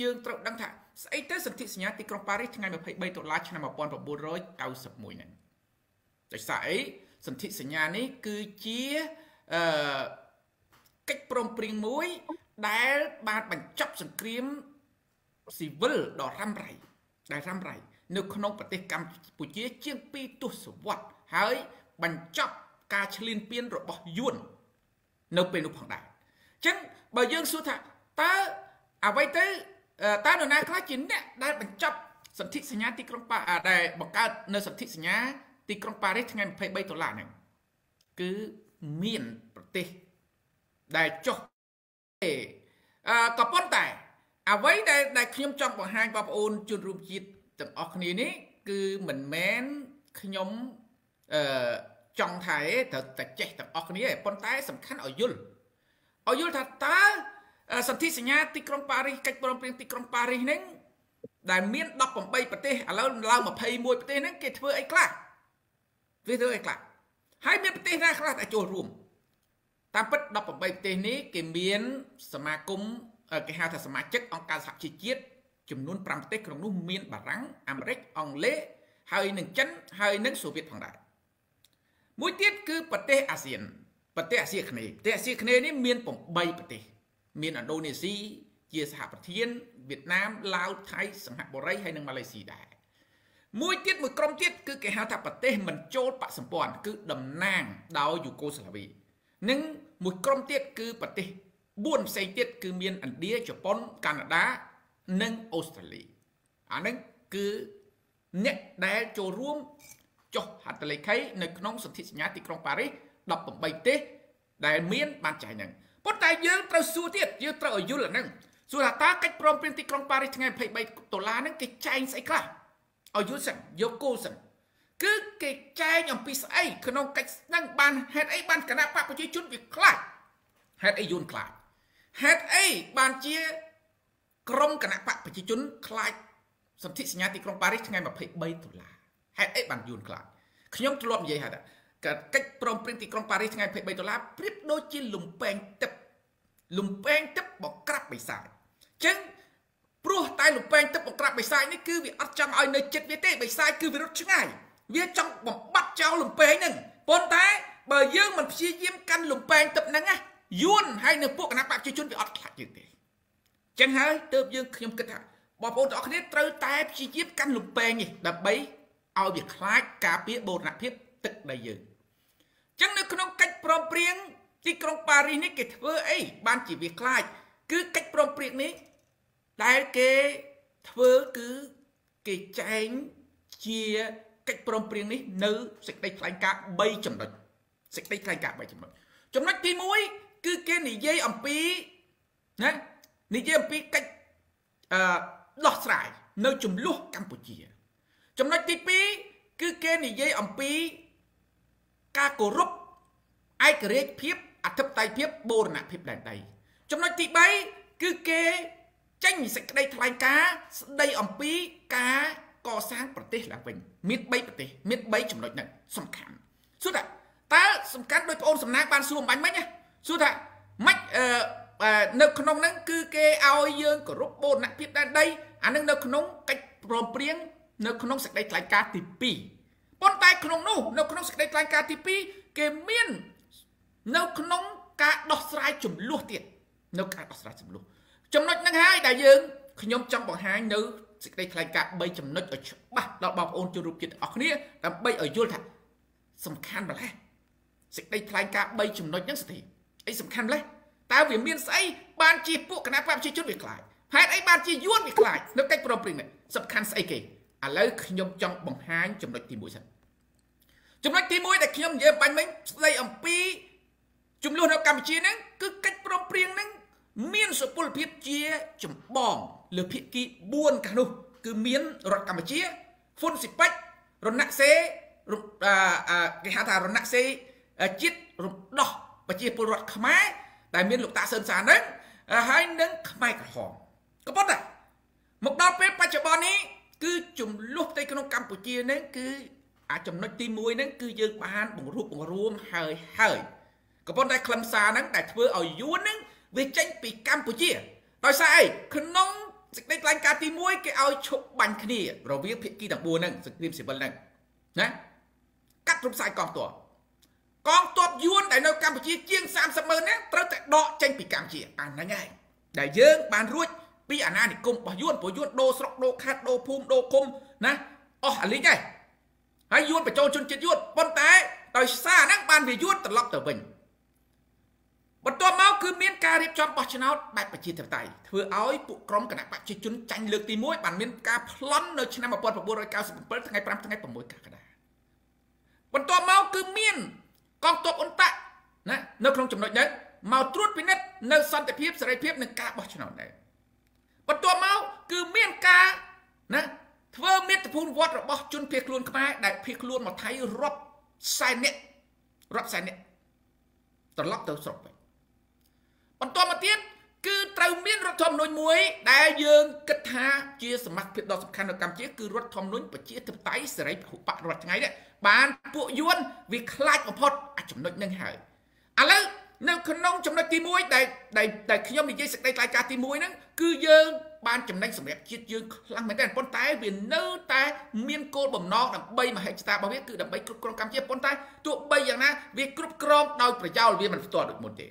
យើងត្រូវដឹងថាស្អីទៅសន្ធិសញ្ញាទីក្រុងប៉ារីសថ្ងៃ23ដុល្លារឆ្នាំ1991ហ្នឹងដោយសារអីសន្ធិសញ្ញានេះគឺជាអឺកិច្ចព្រមព្រៀងមួយ ដែលបានបញ្ចប់សង្គ្រាមស៊ីវិលដ៏រ៉ាំរ៉ៃដែលរ៉ាំរ៉ៃនៅក្នុងប្រទេសកម្ពុជាជាង2ទសវត្សរ៍ហើយបញ្ចប់ការឈ្លានពានរបស់យួននៅពេលនោះផងដែរអញ្ចឹងបើយើងសួរថាតើអ្វីទៅ តើនរណាខ្លះជាអ្នកដែលបញ្ចប់សន្ធិសញ្ញាទីក្រុងប៉ាដែលបង្កើតនៅសន្ធិសញ្ញាទីក្រុងប៉ារីសថ្ងៃ23ដុល្លារហ្នឹងគឺមានប្រទេសដែលចុះអឺក៏ប៉ុន្តែ អ្វីដែលដែលខ្ញុំចង់បង្ហាញបងប្អូនជនរួមជាតិទាំងអស់គ្នានេះ គឺមិនមែនខ្ញុំអឺចង់ថាត្រូវតែចេះទាំងអស់គ្នាប៉ុន្តែសំខាន់ឲ្យយល់ឲ្យយល់ថាតើ សន្ធិសញ្ញាទីក្រុងប៉ារីសកិច្ចព្រមព្រៀងទីក្រុងប៉ារីសហ្នឹងដែលមាន18ប្រទេសឥឡូវឡើង21ប្រទេសហ្នឹងគេធ្វើអីខ្លះវាធ្វើអីខ្លះហើយមានប្រទេសណាខ្លះដែលចូលរួមតាមពិត18ប្រទេសនេះគេមានសមាគមគេហៅថាសមាជិកអង្គការសហជីវជាតិចំនួន5ប្រទេសក្នុងនោះមានបារាំងអាមេរិកអង់គ្លេសហើយនិងចិនហើយនិងសូវៀតផងដែរមួយទៀតគឺប្រទេសអាស៊ានប្រទេសអាស៊ីអាគ្នេយ៍ប្រទេសអាស៊ីអាគ្នេយ៍នេះមាន8ប្រទេស មានឥណ្ឌូនេស៊ីជាសហប្រធានវៀតណាមឡាវថៃសិង្ហបុរីហើយនិងម៉ាឡេស៊ីដែរមួយទៀតមួយក្រុមទៀតគឺគេហៅថាប្រទេសមិនចូលបកសម្ព័ន្ធគឺតំណាងដោយយូកូស្លាវីនិងមួយក្រុមទៀតគឺប្រទេស4ផ្សេងទៀតគឺមានឥណ្ឌាជប៉ុនកាណាដានិងអូស្ត្រាលីអាហ្នឹងគឺអ្នកដែលចូលរួមចុះហត្ថលេខីនៅក្នុងសន្ធិសញ្ញាទីក្រុងប៉ារីស18ប្រទេសដែលមានបានចែងហ្នឹង ប៉ុន្តែយើងត្រូវសួរទៀតយើងត្រូវឲ្យយល់អាហ្នឹងសួរថាតើកិច្ចព្រមព្រៀងទីក្រុងប៉ារីសថ្ងៃ23ដុល្លារហ្នឹងគេចែងស្អីខ្លះឲ្យយល់សិនយកគោលសិនគឺគេចែងអំពីស្អីក្នុងកិច្ចហ្នឹងបានហេតុអីបានគណៈបកប្រជាជនវាខ្លាចហេតុអីយួនខ្លាចហេតុអីបានជាក្រមគណៈបកប្រជាជនខ្លាចសន្ធិសញ្ញាទីក្រុងប៉ារីសថ្ងៃ23ដុល្លារហេតុអីបានយួនខ្លាចខ្ញុំធ្លាប់និយាយថាកិច្ចព្រមព្រៀងទីក្រុងប៉ារីសថ្ងៃ23ដុល្លារប្រៀបដូចជាលំពេងទឹក លំពេងទឹកបក្រាប់បិសាចអញ្ចឹងព្រោះតែលំពេងទឹកបក្រាប់បិសាចនេះគឺវាអត់ចង់ឲ្យនៅចិត្តវាទេបិសាចគឺវារត់ឆ្ងាយវាចង់បំបត្តិចោលលំពេងហ្នឹងប៉ុន្តែបើយើងមិនព្យាយាមកាន់លំពេងទឹកហ្នឹងណាយួនហើយនៅពួកគណៈបព្វជិជនវាអត់ខ្លាចយើងទេចឹងហើយទើបយើងខ្ញុំគិតថាបងប្អូនទាំងអស់គ្នាត្រូវតែព្យាយាមកាន់លំពេងនេះដើម្បីឲ្យវាខ្លាចការពារបូរណភាពទឹកដីយើងចឹងនៅក្នុងកិច្ចព្រមព្រៀង ទីក្រុងប៉ារីសនេះគេធ្វើអីបានជាវាខ្លាច គឺកិច្ចព្រមព្រៀងនេះដែលគេធ្វើគឺគេចែងជាកិច្ចព្រមព្រៀងនេះនៅសេចក្តីថ្លែងការណ៍3ចំណុចសេចក្តីថ្លែងការណ៍3ចំណុចចំណុចទី1គឺគេនិយាយអំពីណានិយាយអំពីកិច្ចអឺដោះស្រាយនៅចំនួនកម្ពុជា ចំណុចទី2គឺគេនិយាយអំពីការគោរពឯករាជ្យភាព អធិបតេយ្យភាពបូរណភាពដែនដីចំណុចទី3គឺគេចេញសេចក្តីថ្លែងការណ៍ស្ដីអំពីការកសាងប្រទេសឡើងវិញមាន3ប្រទេសមាន3ចំណុចហ្នឹងសំខាន់សួរថាតើសំខាន់ដោយបងអូនសំណាងបានសួរអំបញ្ញមិញណាសួរថាម៉េចអឺនៅក្នុងហ្នឹងគឺគេឲ្យយើងគោរពបូរណភាពដែនដីអានឹងនៅក្នុងកិច្ចព្រមព្រៀងនៅក្នុងសេចក្តីថ្លែងការណ៍ទី2ប៉ុន្តែក្នុងនោះនៅក្នុងសេចក្តីថ្លែងការណ៍ទី2គេមាន នៅក្នុងការដោះស្រាយចំនួនទៀតនៅការដោះស្រាយចំនួនចំណុចហ្នឹងហើយដែលយើងខ្ញុំចង់បង្ហាញនៅសេចក្តីថ្លែងការណ៍3ចំណុចឲ្យច្បាស់ដល់បងប្អូនជនរួមជាតិទាំងអស់គ្នាដើម្បីឲ្យយល់ថាសំខាន់ម្ល៉េះសេចក្តីថ្លែងការណ៍3ចំណុចហ្នឹងស្ទីអីសំខាន់ម្ល៉េះតើវាមានស្អីបានជាពួកគណៈបព្វជិជនវាខ្លាចហេតុអីបានជាយួនវាខ្លាចនៅកិច្ចព្រមព្រៀងនេះសំខាន់ស្អីគេឥឡូវខ្ញុំចង់បង្ហាញចំណុចទី1សិនចំណុចទី1ដែលខ្ញុំនិយាយបាញ់មិញស្ដីអំពី ចំនួននៅកម្ពុជាហ្នឹងគឺកិច្ចព្រមព្រៀងហ្នឹងមានសុពលភាពជាចម្បងលើភាគី4ខាងនោះគឺមានរដ្ឋកម្ពុជាហ្វុនស៊ីប៉ិចរណសេគេហៅថារណសេជាតិរំដោះប្រជាពលរដ្ឋខ្មែរដែលមានលោកតាសឿនសានហ្នឹងហើយនឹងខ្មែរក្រហមក៏ប៉ុន្តែមកដល់ពេលបច្ចុប្បន្ននេះគឺចំនួនផ្ទៃក្នុងកម្ពុជាហ្នឹងគឺអាចចំណុចទី1ហ្នឹងគឺយើងបានបង្រួបបង្រួមហើយហើយ ក៏ប៉ុន្តែខ្លឹមសារហ្នឹងដែលធ្វើឲ្យយួនហ្នឹងវាចេញពីកម្ពុជាដោយសារអីក្នុងសេចក្តីថ្លែងការណ៍ទី1គេឲ្យឈប់បាញ់គ្នា រវាងភាគីទាំង4ហ្នឹងសង្គ្រាមស៊ីវិលហ្នឹងណាកាត់រំសាយកងទ័ពកងទ័ពយួនដែលនៅកម្ពុជាជាង30ម៉ឺនហ្នឹងត្រូវតែដកចេញពីកម្ពុជាអាហ្នឹងហើយដែលយើងបានរួចពីអាណានិគមរបស់យួនព្រោះយួនដូរស្រុកដូរខេត្តដូរភូមិដូរឃុំណាអស់អាលីងហើយហើយយួនបញ្ចូលជនជាតិយួនប៉ុន្តែដោយសារហ្នឹងបានវាយួនត្រឡប់ទៅវិញ បន្ទាប់មកគឺមានការរៀបចំបោះឆ្នោតបែបប្រជាធិបតេយ្យធ្វើឲ្យពួកក្រុមគណៈបព្វជិជនចាញ់លើកទី1បានមានការប្លន់នៅឆ្នាំ1997ថ្ងៃ5ថ្ងៃ6កក្កដាបន្ទាប់មកគឺមានកងទ័ពអ៊ុនតាក់ណានៅក្នុងចំណុចនេះមកត្រួតពិនិត្យនៅសន្តិភាពសេរីភាពនិងការបោះឆ្នោតដែរបន្ទាប់មកគឺមានការណាធ្វើមេត្តាភូមិវត្តរបស់ជនភៀសខ្លួនខ្មែរដែលភៀសខ្លួនមកថៃរាប់សែននាក់រាប់សែននាក់ត្រឡប់ទៅស្រុកវិញ បន្តមកទៀតគឺត្រូវមានរដ្ឋធម្មនុញ្ញមួយ ដែលយើងគិតថាជាសមាជិកដ៏សំខាន់នៅកម្ពុជាគឺរដ្ឋធម្មនុញ្ញប្រជាធិបតេយ្យសេរីពហុបករដ្ឋថ្ងៃនេះបានពួកយួនវាខ្លាចបំផុតអាចំណុចនឹងហើយឥឡូវនៅក្នុងចំណុចទី1ដែលដែលខ្ញុំនិយាយសេចក្តីថ្លែងការណ៍ទី1ហ្នឹងគឺយើងបានចំណេញសម្រាប់ជាតិយើងខ្លាំងមែនទែនប៉ុន្តែវានៅតែមានគោលបំណងដើម្បីមហិច្ឆតារបស់វាគឺដើម្បីគ្រប់គ្រងកម្ពុជាប៉ុន្តែទោះបីយ៉ាងណាវាគ្រប់គ្រងដោយប្រយោលវាមិនផ្ទាល់ដូចមុនទេ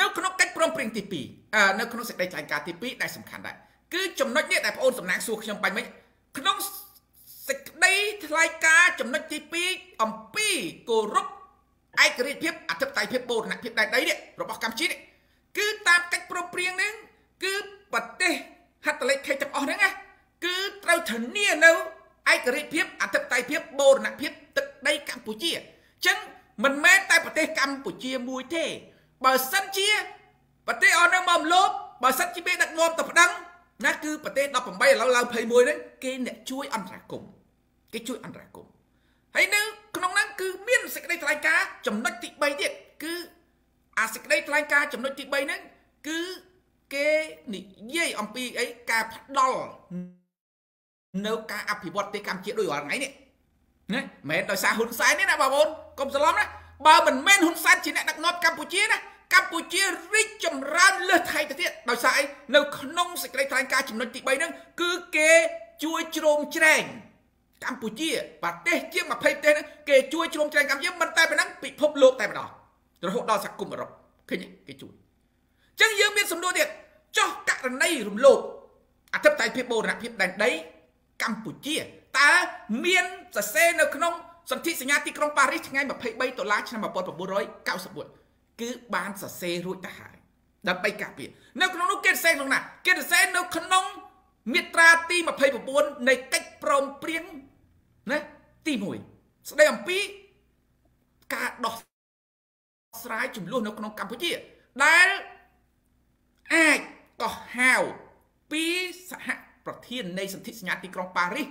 នៅក្នុងកិច្ចព្រមព្រៀងទី2នៅក្នុងសេចក្តីថ្លែងការណ៍ទី2ដែលសំខាន់ដែរគឺចំណុចនេះដែលបងអូនសំណាងសួរខ្ញុំបាញ់មិញក្នុងសេចក្តីថ្លែងការណ៍ចំណុចទី2អំពីគោរពឯករាជ្យភាពអធិបតេយ្យភាពបូរណភាពដែនដីនេះរបស់កម្ពុជានេះគឺតាមកិច្ចព្រមព្រៀងនេះគឺប្រទេសហត្ថលេខីទាំងអស់ហ្នឹងណាគឺត្រូវធានានៅឯករាជ្យភាពអធិបតេយ្យភាពបូរណភាពទឹកដីកម្ពុជាអញ្ចឹងមិនមែនតែប្រទេសកម្ពុជាមួយទេ បើសិនជាប្រទេសអស់នឹងមកម្លោបបើសិនជាមានដឹកនាំទៅប្តឹងណាគឺប្រទេស18ឥឡូវឡើង21ហ្នឹងគេអ្នកជួយអន្តរាគមគេជួយអន្តរាគមហើយនៅក្នុងហ្នឹងគឺមានសេចក្តីថ្លែងការណ៍ចំណុចទី3ទៀតគឺអាសេចក្តីថ្លែងការណ៍ចំណុចទី3ហ្នឹងគឺគេនិយាយអំពីអីការផ្ដល់នៅការអភិវឌ្ឍប្រទេសកម្ពុជាដូចរាល់ថ្ងៃនេះណាមិនមែនដោយសារហ៊ុនសែនទេណាបងប្អូនកុំច្រឡំណា បើមិនមែនហ៊ុនសែនជាអ្នកដឹកនាំកម្ពុជាណាកម្ពុជារីកចម្រើនលើសថៃទៅទៀតដោយសារអីនៅក្នុងសេចក្តីថ្លែងការណ៍ចំណុចទី3ហ្នឹងគឺគេជួយជ្រោមជ្រែងកម្ពុជាប្រទេសជាង20ប្រទេសហ្នឹងគេជួយជ្រោមជ្រែងកម្ពុជាមិនតែប៉ុណ្ណឹងពិភពលោកតែម្ដងរហូតដល់សហគមន៍អឺរ៉ុបឃើញគេជួយអញ្ចឹងយើងមានសំណួរទៀតចោះករណីរំលោភអធិបតេយ្យភាពបូរណភាពដែនដីកម្ពុជាតើមានសរសេរនៅក្នុង សន្ធិសញ្ញាទីក្រុងប៉ារីសថ្ងៃ23ដុល្លារឆ្នាំ1991គឺបានសរសេររួចទៅហើយដើម្បីការពារនៅក្នុងនោះគេសរសេរក្នុងណាគេសរសេរនៅក្នុងមាត្រាទី29នៃកិច្ចព្រមព្រៀងណាទី1ស្ដីអំពីការដោះស្រាយចំនួននៅក្នុងកម្ពុជា ដែលអាចកោះហៅពីសហប្រធាននៃសន្ធិសញ្ញាទីក្រុងប៉ារីស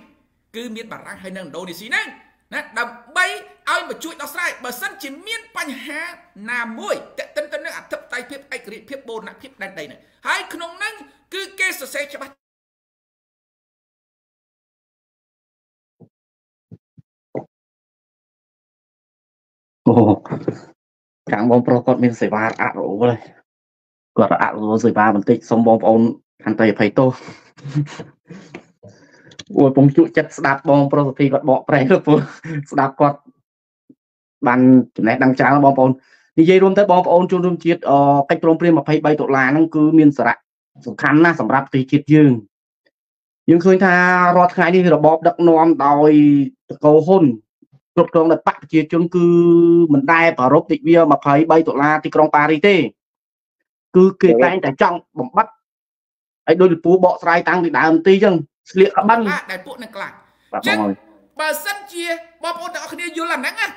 គឺមានបារាំងហើយនិងឥណ្ឌូនេស៊ីហ្នឹង ណាដើម្បីឲ្យមកជួយដោះស្រាយបើសិនជាមានបញ្ហាណាមួយតេតិនទៅនឹងអធិបតេយ្យភាពឯករាជ្យភាពបូរណភាពដែនដីហ្នឹងហើយក្នុងហ្នឹងគឺគេសរសេរច្បាស់អូខាងបងប្រុសគាត់មានសេវាអរអូលគាត់អរអូសេវាបន្តិចសូមបងប្អូនខន្តីអភ័យទោស អូយពងជក់ចិត្តស្ដាប់បងប្រុសសុភីគាត់បកប្រែព្រោះស្ដាប់គាត់បានចំណេះដឹងច្រើនបងប្អូននិយាយរួមទៅបងប្អូនជនរួមជាតិកិច្ចព្រមព្រៀង23ដុល្លារហ្នឹងគឺមានសារៈសំខាន់ណាស់សម្រាប់ប្រទេសជាតិយើងយើងឃើញថារាល់ថ្ងៃនេះរបបដឹកនាំដោយតកោហ៊ុនគ្រប់គ្រងដោយបកប្រជាជនគឺមិនដែលប្ររពទិវា23ដុល្លារទីក្រុងប៉ារីសទេគឺគេតែងតែចង់បំបត្តិឲ្យដូចលពូបកស្រាយតាំងពីដើមទីអញ្ចឹង ស្លៀកក្បិនដែលពួកនឹងខ្លាចអញ្ចឹងបើសិនជាបងប្អូនទាំងអស់គ្នាយល់អាហ្នឹងណា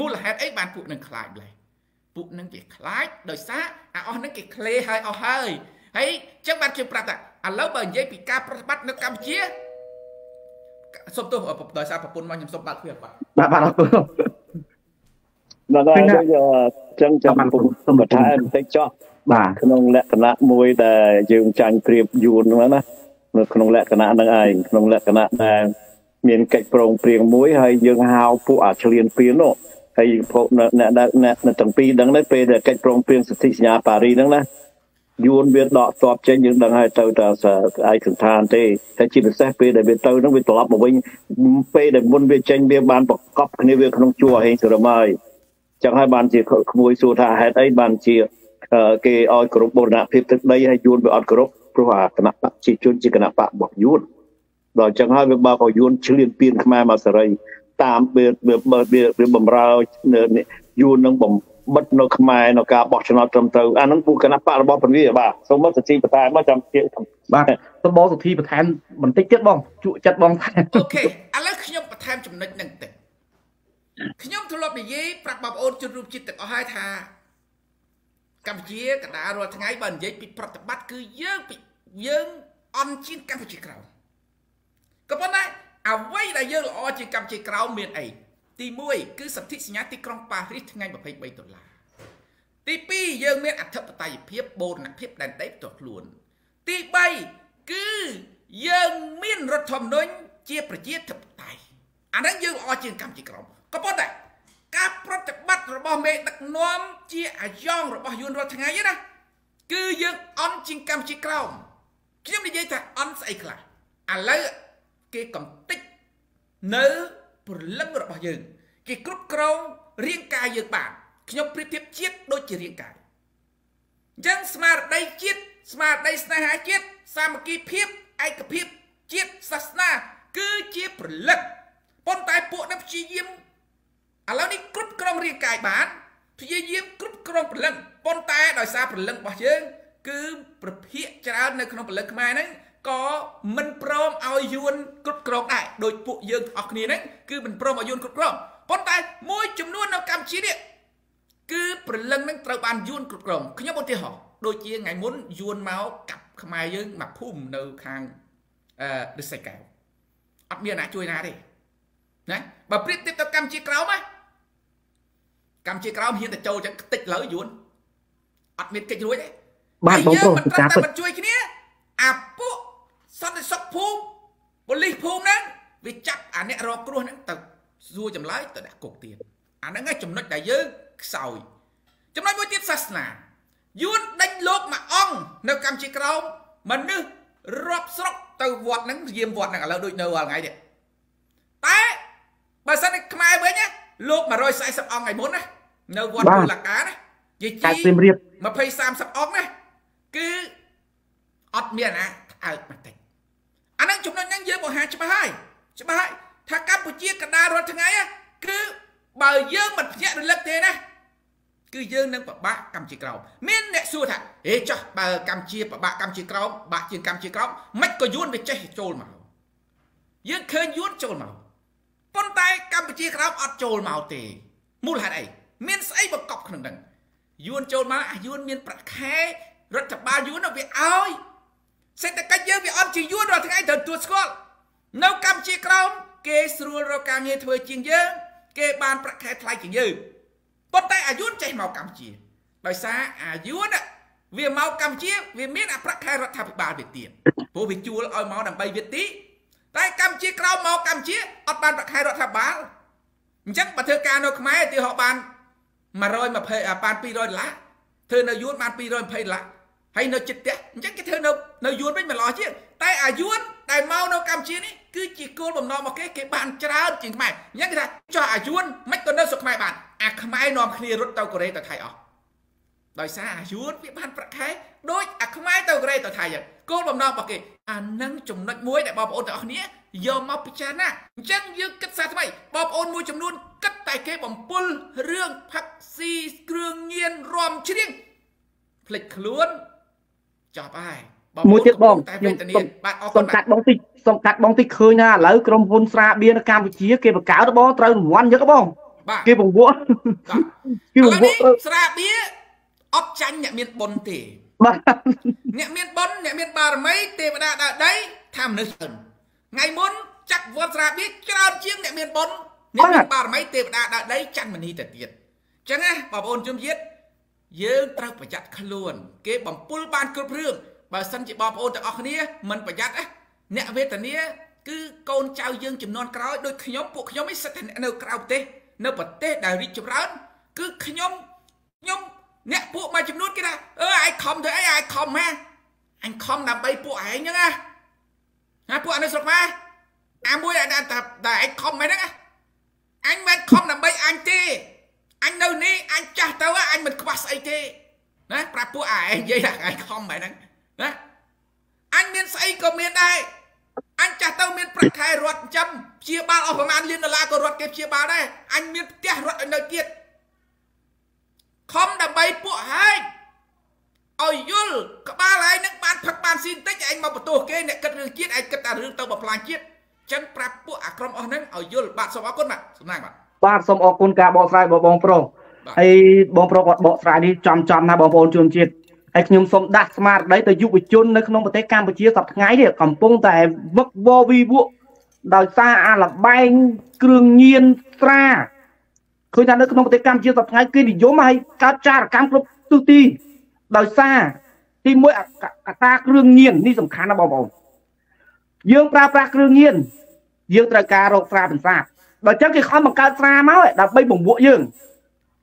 មូលហេតុអីបានពួកនឹងខ្លាចម្លេះពួកនឹងគេខ្លាចដោយសារអាអស់ហ្នឹងគេក្លេហើយអស់ហើយហើយអញ្ចឹងបានខ្ញុំប្រាប់ថាឥឡូវបើនិយាយពីការប្រតិបត្តិនៅកម្ពុជាសុំទោសដោយសារប្រពន្ធមកខ្ញុំសុំបើកទ្វារបាទបាទបាទអរគុណបាទអញ្ចឹងចឹងចាំសុំបន្ថែមបន្តិចចុះបាទក្នុងលក្ខណៈមួយដែលយើងចាញ់ព្រៀបយួនហ្នឹងណា នៅក្នុងលក្ខណៈហ្នឹងឯងក្នុងលក្ខណៈដែលមានកិច្ចប្រងព្រៀងមួយហើយយើងហៅពួកអាឆ្លៀនពៀននោះហើយពួកអ្នកអ្នកអ្នកទាំងពីរដឹងដែរពេលដែលកិច្ចប្រងព្រៀងសន្ធិសញ្ញាប៉ារីហ្នឹងណាយួនវាដកតបចេញយើងដឹងហើយទៅតែឯកសន្តានទេតែជាពិសេសពេលដែលវាទៅហ្នឹងវាត្រឡប់មកវិញពេលដែលមុនវាចេញវាបានប្រកបគ្នាវាក្នុងជួរហេងសរមហើយចឹងហើយបានជាក្មួយសួរថាហេតុអីបានជាគេឲ្យគោរពបូរណភាពទឹកដីហើយយួនវាអត់គោរព ព្រោះអាគណៈបកជាជនជាគណៈបករបស់យួនដល់ចឹងហើយវាបើកយួនឈ្លានពានខ្មែរមកសេរីតាមវាវាវាបំរើយួននឹងបំបិទនៅខ្មែរនៅការបោះឆ្នោតត្រឹមត្រូវអាហ្នឹងពូគណៈបករបស់ពន្វាបាទសូមមកសទ្ធិបន្ថែមមកចាំទៀតបាទសូមបងសទ្ធិបន្ថែមបន្តិចទៀតបងជក់ចិត្តបងថែមអូខេឥឡូវខ្ញុំបន្ថែមចំណុចហ្នឹងតិចខ្ញុំធ្លាប់និយាយប្រាប់បងប្អូនជនរួមជាតិទាំងអស់ហើយថា កម្ពុជាកណ្ដាលរាល់ថ្ងៃបើនិយាយពីប្រតិបត្តិគឺយើងពីយើងអន់ជាងកម្ពុជាក្រោមក៏ប៉ុន្តែអ្វីដែលយើងល្អជាងកម្ពុជាក្រោមមានអីទី1គឺសន្ធិសញ្ញាទីក្រុងប៉ារីសថ្ងៃ23ដុល្លារទី2យើងមានអធិបតេយ្យភាពបូរណភាពដែនដីផ្ទាល់ខ្លួន ទី3គឺយើងមានរដ្ឋធម្មនុញ្ញជាប្រជាធិបតេយ្យអាហ្នឹងយើងល្អជាងកម្ពុជាក្រមក៏ប៉ុន្តែ ការប្រតិបត្តិរបស់មេដឹកនាំជាអាយ៉ងរបស់យួនរាល់ថ្ងៃណាគឺយើងអន់ជាងកម្ពុជាក្រមខ្ញុំនិយាយថាអន់ស្អីខ្លះឥឡូវគេកំតិចនៅព្រលឹងរបស់យើង គេគ្រប់គ្រងរាងកាយយើងបានខ្ញុំប្រៀបធៀបជាតិដូចជារាងកាយអញ្ចឹងស្មារតីជាតិស្មារតីស្នេហាជាតិសាមគ្គីភាពឯកភាពជាតិសាសនា គឺជាព្រលឹងប៉ុន្តែពួកនឹងព្យាយាម ឥឡូវនេះគ្រប់គ្រងរាងកាយបានព្យាយាមគ្រប់គ្រងព្រលឹងប៉ុន្តែដោយសារព្រលឹងរបស់យើង គឺប្រភាកច្រើននៅក្នុងព្រលឹងខ្មែរហ្នឹងក៏មិនព្រមឲ្យយួនគ្រប់គ្រងដែរដោយពួកយើងអស់គ្នាហ្នឹងគឺមិនព្រមឲ្យយួនគ្រប់គ្រងប៉ុន្តែមួយចំនួននៅកម្ពុជានេះគឺព្រលឹងនឹងត្រូវបានយួនគ្រប់គ្រងខ្ញុំឧទាហរណ៍ដូចជាថ្ងៃមុនយួនមកកាប់ខ្មែរយើងមកភូមិនៅខាងអឺរិស័យកែវអត់មានអ្នកជួយណាទេណាបើប្រៀបធៀបទៅកម្ពុជាក្រោមណា កម្ពុជាក្រោមហ៊ានតែចូលចឹងខ្ទេចលើយួនអត់មានកិច្ចរួចទេបាទបងប្រុសចាតែមិនជួយគ្នាអាពួកសន្តិសុខភូមិប៉ូលីសភូមិហ្នឹងវាចាប់អាអ្នករកគ្រោះហ្នឹងទៅសួរចម្លើយទៅដាក់គុកទៀតអាហ្នឹងឯងចំណុចដែលយើងខ្សោយចំណុចមួយទៀតសាសនាយួនដេញលោកមួយអង្គនៅកម្ពុជាក្រោមមនុស្សរាប់ស្រុកទៅវត្តហ្នឹងយាមវត្តហ្នឹងឥឡូវដូចនៅរាល់ថ្ងៃនេះតែបើសិនខ្មែរវិញណា លោក140អង្គថ្ងៃមុនណានៅវត្តពលកាណាយាយជី20 30អង្គណាគឺអត់មានណាអើកបន្តិចអាហ្នឹងចំណុចហ្នឹងយើងបង្ហាញច្បាស់ហើយច្បាស់ហើយថាកម្ពុជាកណ្ដាលរាល់ថ្ងៃគឺបើយើងមិនភ្ញាក់រលឹកទេណាគឺយើងនឹងប្របាក់កម្ពុជាក្រោមមានអ្នកសួរថាហេចោះបើកម្ពុជាប្របាក់កម្ពុជាក្រោមបាក់ជាងកម្ពុជាក្រោមមិនក៏យួនវាចេះចូលមកយើងឃើញយួនចូលមក ប៉ុន្តែកម្ពុជាក្រោមអត់ចូលមកទេមូលហេតុអីមានស្អីបង្កប់ក្នុងហ្នឹងយួនចូលមកអាយួនមានប្រាក់ខែរដ្ឋបាលយួនវាឲ្យសេដ្ឋកិច្ចយើងវាអត់ជាយួនរាល់ថ្ងៃត្រូវទួស្គាល់នៅកម្ពុជាក្រោមគេស្រួលរកការងារធ្វើជាងយើងគេបានប្រាក់ខែថ្លៃជាងយើងប៉ុន្តែអាយុនចេះមកកម្ពុជាដោយសារអាយុនវាមកកម្ពុជាវាមានអប្រាក់ខែរដ្ឋាភិបាលវាទៀតព្រោះវាជួលឲ្យមកដើម្បីវាទី តែកម្ពុជាក្រោមមកកម្ពុជាអត់បានប្រាក់ខែរដ្ឋាភិបាលអញ្ចឹងបើធ្វើការនៅខ្មែរទីហោបាន120បាន200ដុល្លារធ្វើនៅយួនបាន220ដុល្លារហើយនៅចិត្តផ្ទះអញ្ចឹងគេធ្វើនៅនៅយួនវិញមិនល្អជាងតែអាយួនដែលមកនៅកម្ពុជានេះគឺជាគោលបំណងរបស់គេគេបានច្រើនជាងខ្មែរអញ្ចឹងគេថាចោះអាយួនមិនក៏នៅស្រុកខ្មែរបានអាខ្មែរនាំគ្នារត់ទៅកូរ៉េទៅថៃអស់ដោយសារអាយួនវាបានប្រាក់ខែ ដូចអាខ្មែរទៅកូរ៉េទៅថៃហ្នឹងគោលបំណងរបស់គេអានឹងចំណុចមួយដែលបងប្អូនទាំងអស់គ្នាយកមកពិចារណាអញ្ចឹងយើងគិតសាថ្មីបងប្អូនមួយចំនួនគិតតែគេបំពុលរឿងផឹកស៊ីគ្រឿងញៀនរំជ្រៀងភ្លេចខ្លួនចប់ហើយមួយទៀតបងខ្ញុំបាទអរគុណកាត់បងតិចសុំកាត់បងតិចឃើញណាឥឡូវក្រុមហ៊ុនស្រាបៀរនៅកម្ពុជា គេបង្កើតបងត្រូវរង្វាន់យកបងគេបង្វក់គេបង្វក់ស្រាបៀរអត់ចាញ់អ្នកមានបុណ្យទេ បាទអ្នកមានបុណ្យអ្នកមានបារមីទេវតាដើរដីថាមនុស្សច្រើនថ្ងៃមុនចាក់វត្តស្រាបៀរច្រើនជាងអ្នកមានបុណ្យអ្នកមានបារមីទេវតាដើរដីច័ន្ទមនីទៅទៀតអញ្ចឹងណាបងប្អូនជំនឿយើងត្រូវប្រយ័ត្នខ្លួន គេបំពុលបានគ្រប់រឿងបើសិនជាបងប្អូនទាំងអស់គ្នាមិនប្រយ័ត្នអ្នកវេទនាគឺកូនចៅយើងចំនួនក្រោយដូចខ្ញុំពួកខ្ញុំឯងសិតតែនៅក្រៅប្រទេសនៅប្រទេសដែលរីកចម្រើនគឺខ្ញុំខ្ញុំ អ្នកពួកមួយចំនួនគេថាអឺឯងខំធ្វើអីឯងខំហ៎អញខំដើម្បីពួកឯងហ្នឹងណាណាពួកអានេះស្រុកម៉ែអាមួយតែតែឯងខំមិនហ្នឹងអញមិនខំដើម្បីអញទេអញនៅនេះអញចាស់ទៅអញមិនខ្វះស្អីទេណាប្រាប់ពួកឯងនិយាយថាឯងខំមិនហ្នឹងណាអញមានស្អីក៏មានដែរអញចាស់ទៅមានប្រាក់ខែរត់ចាំព្យាបាលអស់ប្រហែលលានដុល្លារក៏រត់គេព្យាបាលដែរអញមានផ្ទះរត់ឲ្យនៅទៀត ខំដើម្បីពួកហែងឲ្យយល់ក្បាលឯងនឹងបានផឹកបានស៊ីបន្តិចឯងមកបន្ទោសគេអ្នកគិតរឿងជាតិឯងគិតតែរឿងទៅបំផ្លាញជាតិចឹងប្រាប់ពួកអាក្រុមអស់ហ្នឹងឲ្យយល់បាទសូមអរគុណបាទសំណាងបាទបាទសូមអរគុណការបកស្រាយរបស់បងប្រុសហើយបងប្រុសគាត់បកស្រាយនេះចំចំណាបងប្អូនជនជាតិហើយខ្ញុំសូមដាក់ស្មារតីទៅយុវជននៅក្នុងប្រទេសកម្ពុជាសប្តាហ៍ថ្ងៃនេះកំពុងតែវឹកវរវិវក់ដោយសារអាលបែងគ្រឿងញៀនស្រា ឃើញថានៅក្នុងប្រទេសកម្ពុជាសប្តាហ៍ថ្ងៃគេនិយមឲ្យកើតចារកម្មគ្រប់ទិសទីដោយសារទីមួយអាតាគ្រឿងញៀននេះសំខាន់ណាបងប្អូនយើងប្រើប្រាស់គ្រឿងញៀនយើងត្រូវការរោគស្រាបន្សាបដល់ចឹងគេខំបង្កើតស្រាមកដើម្បីបង្វក់យើង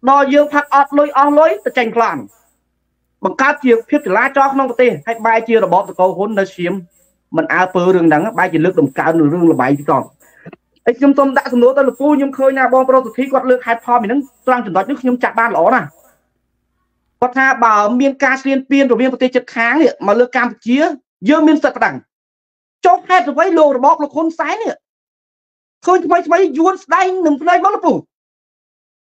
ដល់យើងផឹកអត់លុយអស់លុយទៅចេញប្លន់បង្កើតជាភាពចលាចលក្នុងប្រទេសហើយបែរជារបបតកោហ៊ុននៅឈាមមិនអើពើរឿងហ្នឹងបែរជាលើកដំកើងរឿងលបាយទីត ហើយខ្ញុំសូមដាក់សំណួរទៅលោកពូខ្ញុំឃើញណាបងប្រុសសុធីគាត់លើកហេតុផលពីហ្នឹងត្រង់ចំណុចនេះខ្ញុំចាក់បានល្អណាស់គាត់ថាបើមានការស្លៀនពៀនរវាងប្រទេសជិតខាងនេះមកលើកម្ពុជា យើងមានសិទ្ធិប្តឹងចុះហេតុអ្វីលោករបបលោកហ៊ុនសែននេះឃើញថ្មីថ្មីយួនស្ដែងនឹងភ្នែកមកលោកពូ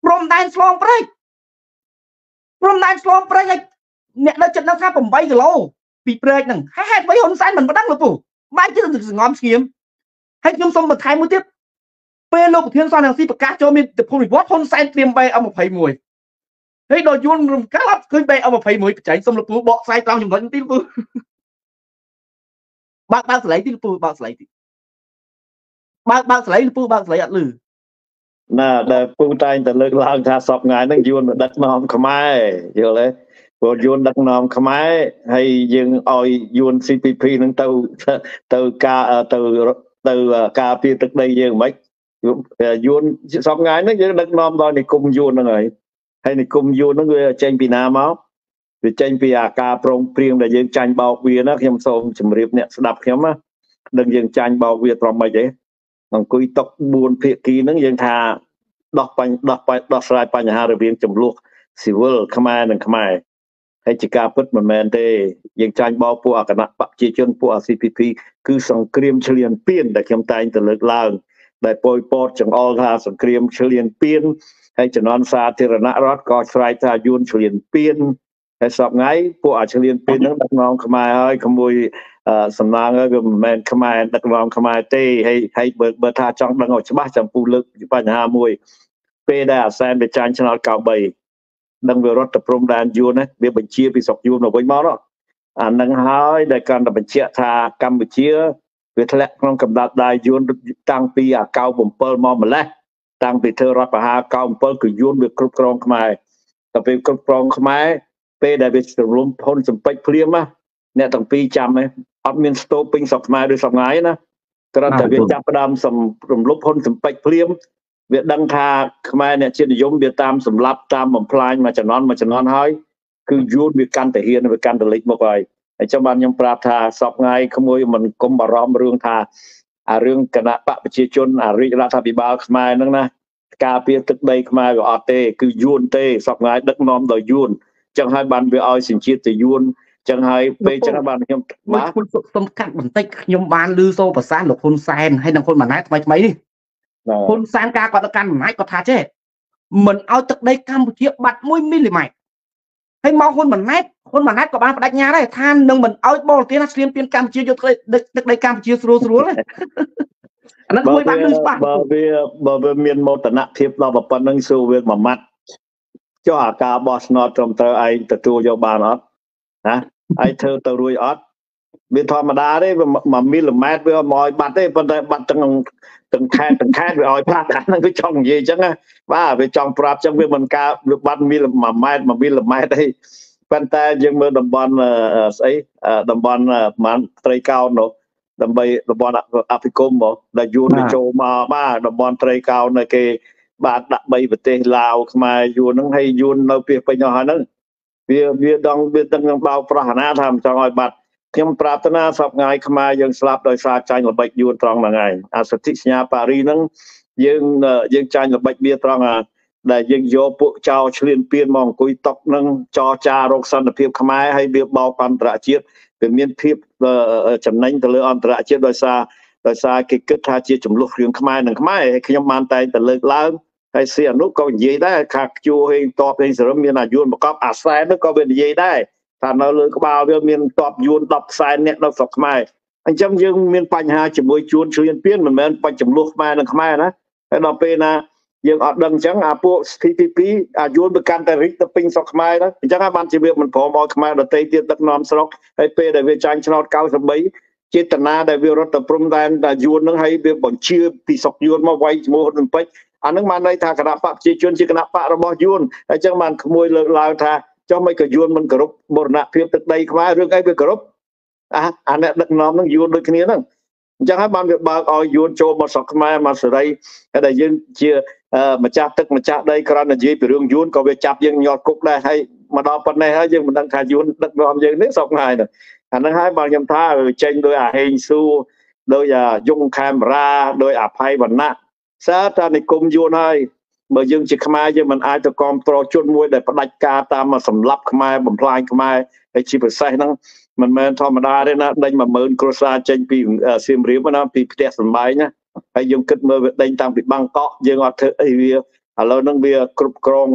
ព្រំដែនឆ្លងព្រែកព្រំដែនឆ្លងព្រែកឲ្យអ្នកនៅចិត្តនឹងថា8គីឡូពីព្រែកហ្នឹងហេតុអ្វីហ៊ុនសែនមិនប្តឹងលោកពូបែរជាសងំស្ងៀមហើយខ្ញុំសូមបន្ថែមមួយទៀត ពេលលោកប្រធានសន្និសីប្រកាសចូលមានទិភូមិវត្តហ៊ុនសែនត្រៀម BM21 ហើយដល់យួនរំកាល់អត់ឃើញ BM21 បច្ចេកសុំលោកពូបកស្រាយត្រង់ចំណុចនេះលោកពូបើកបើកស្លៃទីលោកពូបើកស្លៃទីបើកបើកស្លៃលោកពូបើកស្លៃអត់លឺណាដែលពូតែងតែលើកឡើងថាសពថ្ងៃហ្នឹងយួនដឹកនាំខ្មែរយល់ទេព្រោះយួនដឹកនាំខ្មែរហើយយើងឲ្យយួន CPP ហ្នឹងទៅទៅការទៅទៅការពារទឹកដីយើងមិន យួនសពថ្ងៃហ្នឹងយើងដឹកនាំដល់និគមយួនហ្នឹងហើយហើយនិគមយួនហ្នឹងវាចេញពីណាមកវាចេញពីអាការប្រងព្រៀងដែលយើងចាញ់បោកវាណាខ្ញុំសូមជម្រាបអ្នកស្ដាប់ខ្ញុំណាដឹងយើងចាញ់បោកវាត្រឹមម៉េចទេអង្គុយតុក4ភាគីហ្នឹងយើងថាដោះបញ្ដោះដោះស្រាយបញ្ហារវាងចំនួនស៊ីវិលខ្មែរនិងខ្មែរហើយជាការពិតមិនមែនទេយើងចាញ់បោកពួកអគណៈបព្វជិជនពួក CPP គឺសង្គ្រាមឈ្លានពានដែលខ្ញុំតែងទៅលើកឡើង ដែលពយពតចង្អុលថាសង្គ្រាមឈ្លានពានហើយចំនួនសាធារណរដ្ឋក៏ស្រែកថាយួនឈ្លានពានហើយសពថ្ងៃពួកអាឈ្លានពានហ្នឹងដឹកនាំខ្មែរហើយក្មួយសំណាងហើយវាមិនមែនខ្មែរដឹកនាំខ្មែរទេហើយហើយបើបើថាចង់ដឹងឲ្យច្បាស់ចំពោះលើកបញ្ហាមួយ ពេលដែលអាសែនវាចាញ់ឆ្នោត93នឹងវារត់ទៅព្រំដែនយួនណាវាបញ្ជាពីស្រុកយួនមកវិញមកនោះអានឹងហើយដែលកាន់តែបញ្ជាក់ថាកម្ពុជា វាធ្លាក់ក្នុងកម្រិតដៃយួនតាំងពីអា97មកម្លេះតាំងពីធ្វើរដ្ឋប្រហារ97គឺយួនវាគ្រប់គ្រងខ្មែរតែពេលគ្រប់គ្រងខ្មែរពេលដែលវារលំផុនសំពេចភ្លាមណាអ្នកទាំងពីរចាំទេអត់មានស្ទូពេញស្រុកខ្មែរដូចស្រុកថ្ងៃណាគ្រាន់តែវាចាប់ផ្ដើមសំរំលប់ហ៊ុនសំពេចភ្លាមវាដឹងថាខ្មែរអ្នកជាតិនិយមវាតាមសម្លាប់តាមបំផ្លាញមួយចំនួនមួយចំនួនហើយគឺយួនវាកាន់តែហ៊ានវាកាន់តែលេចមុខហើយ ហើយចាំបានខ្ញុំប្រាប់ថាសពថ្ងៃក្មួយមិនគុំបារម្ភរឿងថាអារឿងគណៈបកប្រជាជនអារាជរដ្ឋាភិបាលខ្មែរហ្នឹងណាការពារទឹកដីខ្មែរវាអត់ទេ គឺយួនទេសពថ្ងៃដឹកនាំដោយយួនចឹងហើយបានវាឲ្យសញ្ជាតិទៅយួនចឹងហើយពេលចឹងបានខ្ញុំបាទខ្ញុំកាត់បន្តិចខ្ញុំបានឮសូរប្រសាសន៍លោកហ៊ុនសែនហើយនិងហ៊ុនម៉ាណែតថ្មីថ្មីនេះហ៊ុនសែនការគាត់ទៅកាន់អំណាចគាត់ថាចេះមិនឲ្យទឹកដីកម្ពុជាបាត់1មីលីម៉ែត្រ ហើយមកហ៊ុនម៉ាណែតហ៊ុនម៉ាណែតក៏បានបដិញ្ញាដែរថានឹងមិនឲ្យបរទេសណាស្លៀនពៀនកម្ពុជាយកទឹកដីកម្ពុជាស្រួលស្រួលទេអានោះមួយបានលឺច្បាស់បើវាបើវាមានមោទនភាពដល់ប៉ុណ្្នឹងសួរវាមួយម៉ាត់ចុះអាការបោះឆ្នោតត្រឹមត្រូវឯងទទួលយកបានអត់ណាឯងធ្វើទៅរួចអត់វាធម្មតាទេ1មីលីម៉ែត្រវាមកឲ្យបាត់ទេប៉ុន្តែបាត់ទាំង ទាំងខែទាំងខែវាឲ្យផ្លាស់ហ្នឹងវាចង់និយាយអញ្ចឹងណាបាទវាចង់ប្រាប់អញ្ចឹងវាមិនការវាបាត់មីល1ម៉ែត្រ1មីលីម៉ែត្រទេប៉ុន្តែយើងមើលតំបន់ស្អីតំបន់ប្រហែលត្រីកោណនោះដើម្បីតំបន់អភិគមមកដែលយួនទៅចូលមកបាទតំបន់ត្រីកោណនៅគេបាទដាក់3ប្រទេសឡាវខ្មែរយួនហ្នឹងហើយយួននៅពីពេញអស់ហើយហ្នឹងវាវាដងវាដឹងនឹងបោកប្រះណាថាមិនចង់ឲ្យបាត់ ខ្ញុំប្រាថ្នាសពថ្ងៃខ្មែរយើងស្លាប់ដោយសារចាញ់ល្បិចយួនត្រង់ហ្នឹងឯងអាសិទ្ធិសញ្ញាប៉ារីហ្នឹងយើងយើងចាញ់ល្បិចវាត្រង់អាដែលយើងយកពួកចោលឆ្លៀនពៀនមកអង្គុយតុកនឹងចរចារកសន្តិភាពខ្មែរហើយវាបោកអន្តរជាតិវាមានភាពចំណេញទៅលើអន្តរជាតិដោយសារដោយសារគេគិតថាជាចំនួនរឿងខ្មែរនិងខ្មែរហើយខ្ញុំបានតែងតែលើកឡើងហើយសៀអនុក៏និយាយដែរខាខ្ជួហេងតបហេងសរឹមមានអាយុនប្រកបអាសែននោះក៏វានិយាយដែរ ថានៅលើក្បាលវាមានតបយួន10ខ្សែអ្នកនៅស្រុកខ្មែរអញ្ចឹងយើងមានបញ្ហាជាមួយជួនឆ្លៀនពៀនមិនមែនបាច់ចំនួនខ្មែរនិងខ្មែរណាហើយដល់ពេលណាយើងអត់ដឹងអញ្ចឹងអាពួក TPP អាយួនវាកាន់តែរិចទៅពេញស្រុកខ្មែរទៅអញ្ចឹងហើយបានជាវាមិនព្រមឲ្យខ្មែរដទៃទៀតដឹកនាំស្រុកហើយពេលដែលវាចាញ់ឆ្នោត93ចេតនាដែលវារត់ទៅព្រំដែនតែយួននឹងហើយវាបញ្ជាពីស្រុកយួនមកវាយជាមួយហ៊ុនពេជ្រអានឹងបានន័យថាគណៈបកប្រជាជនជាគណៈបករបស់យួនហើយអញ្ចឹងបានក្មួយលើកឡើងថា ចុះមិនក៏យួនមិនគោរពបរណភាពទឹកដីខ្មែររឿងអីវាគោរពអាអាអ្នកដឹកនាំនឹងយួនដូចគ្នាហ្នឹងអញ្ចឹងហើយបានវាបើកឲ្យយួនចូលមកស្រុកខ្មែរមកសេរីហើយដែលយើងជាម្ចាស់ទឹកម្ចាស់ដីក្រណនិយាយពីរឿងយួនក៏វាចាប់យើងញាត់គុកដែរហើយមកដល់ប៉ុណ្ណេះហើយយើងមិនដឹងថាយួនដឹកនាំយើងនេះស្រុកហើយអាហ្នឹងហើយបើខ្ញុំថាចេញដោយអាហេងសួរដោយអាយងខេមរាដោយអភ័យវណ្ណៈសារតានិគមយួនហើយ បើយើងជាខ្មែរយើងមិនអាចទៅគ្រប់គ្រងជនមួយដែលផ្ដាច់ការតាមសម្លាប់ខ្មែរបំផ្លាញខ្មែរហើយជាពិសេសហ្នឹងមិនមែនធម្មតាទេណាដេញ10000គ្រួសារចេញពីសៀមរាបណាពីផ្ទះសម្បែងណាហើយយើងគិតមើលវាដេញតាំងពីបាងកកយើងអត់ធ្វើអីវាឥឡូវហ្នឹងវាគ្រប់គ្រង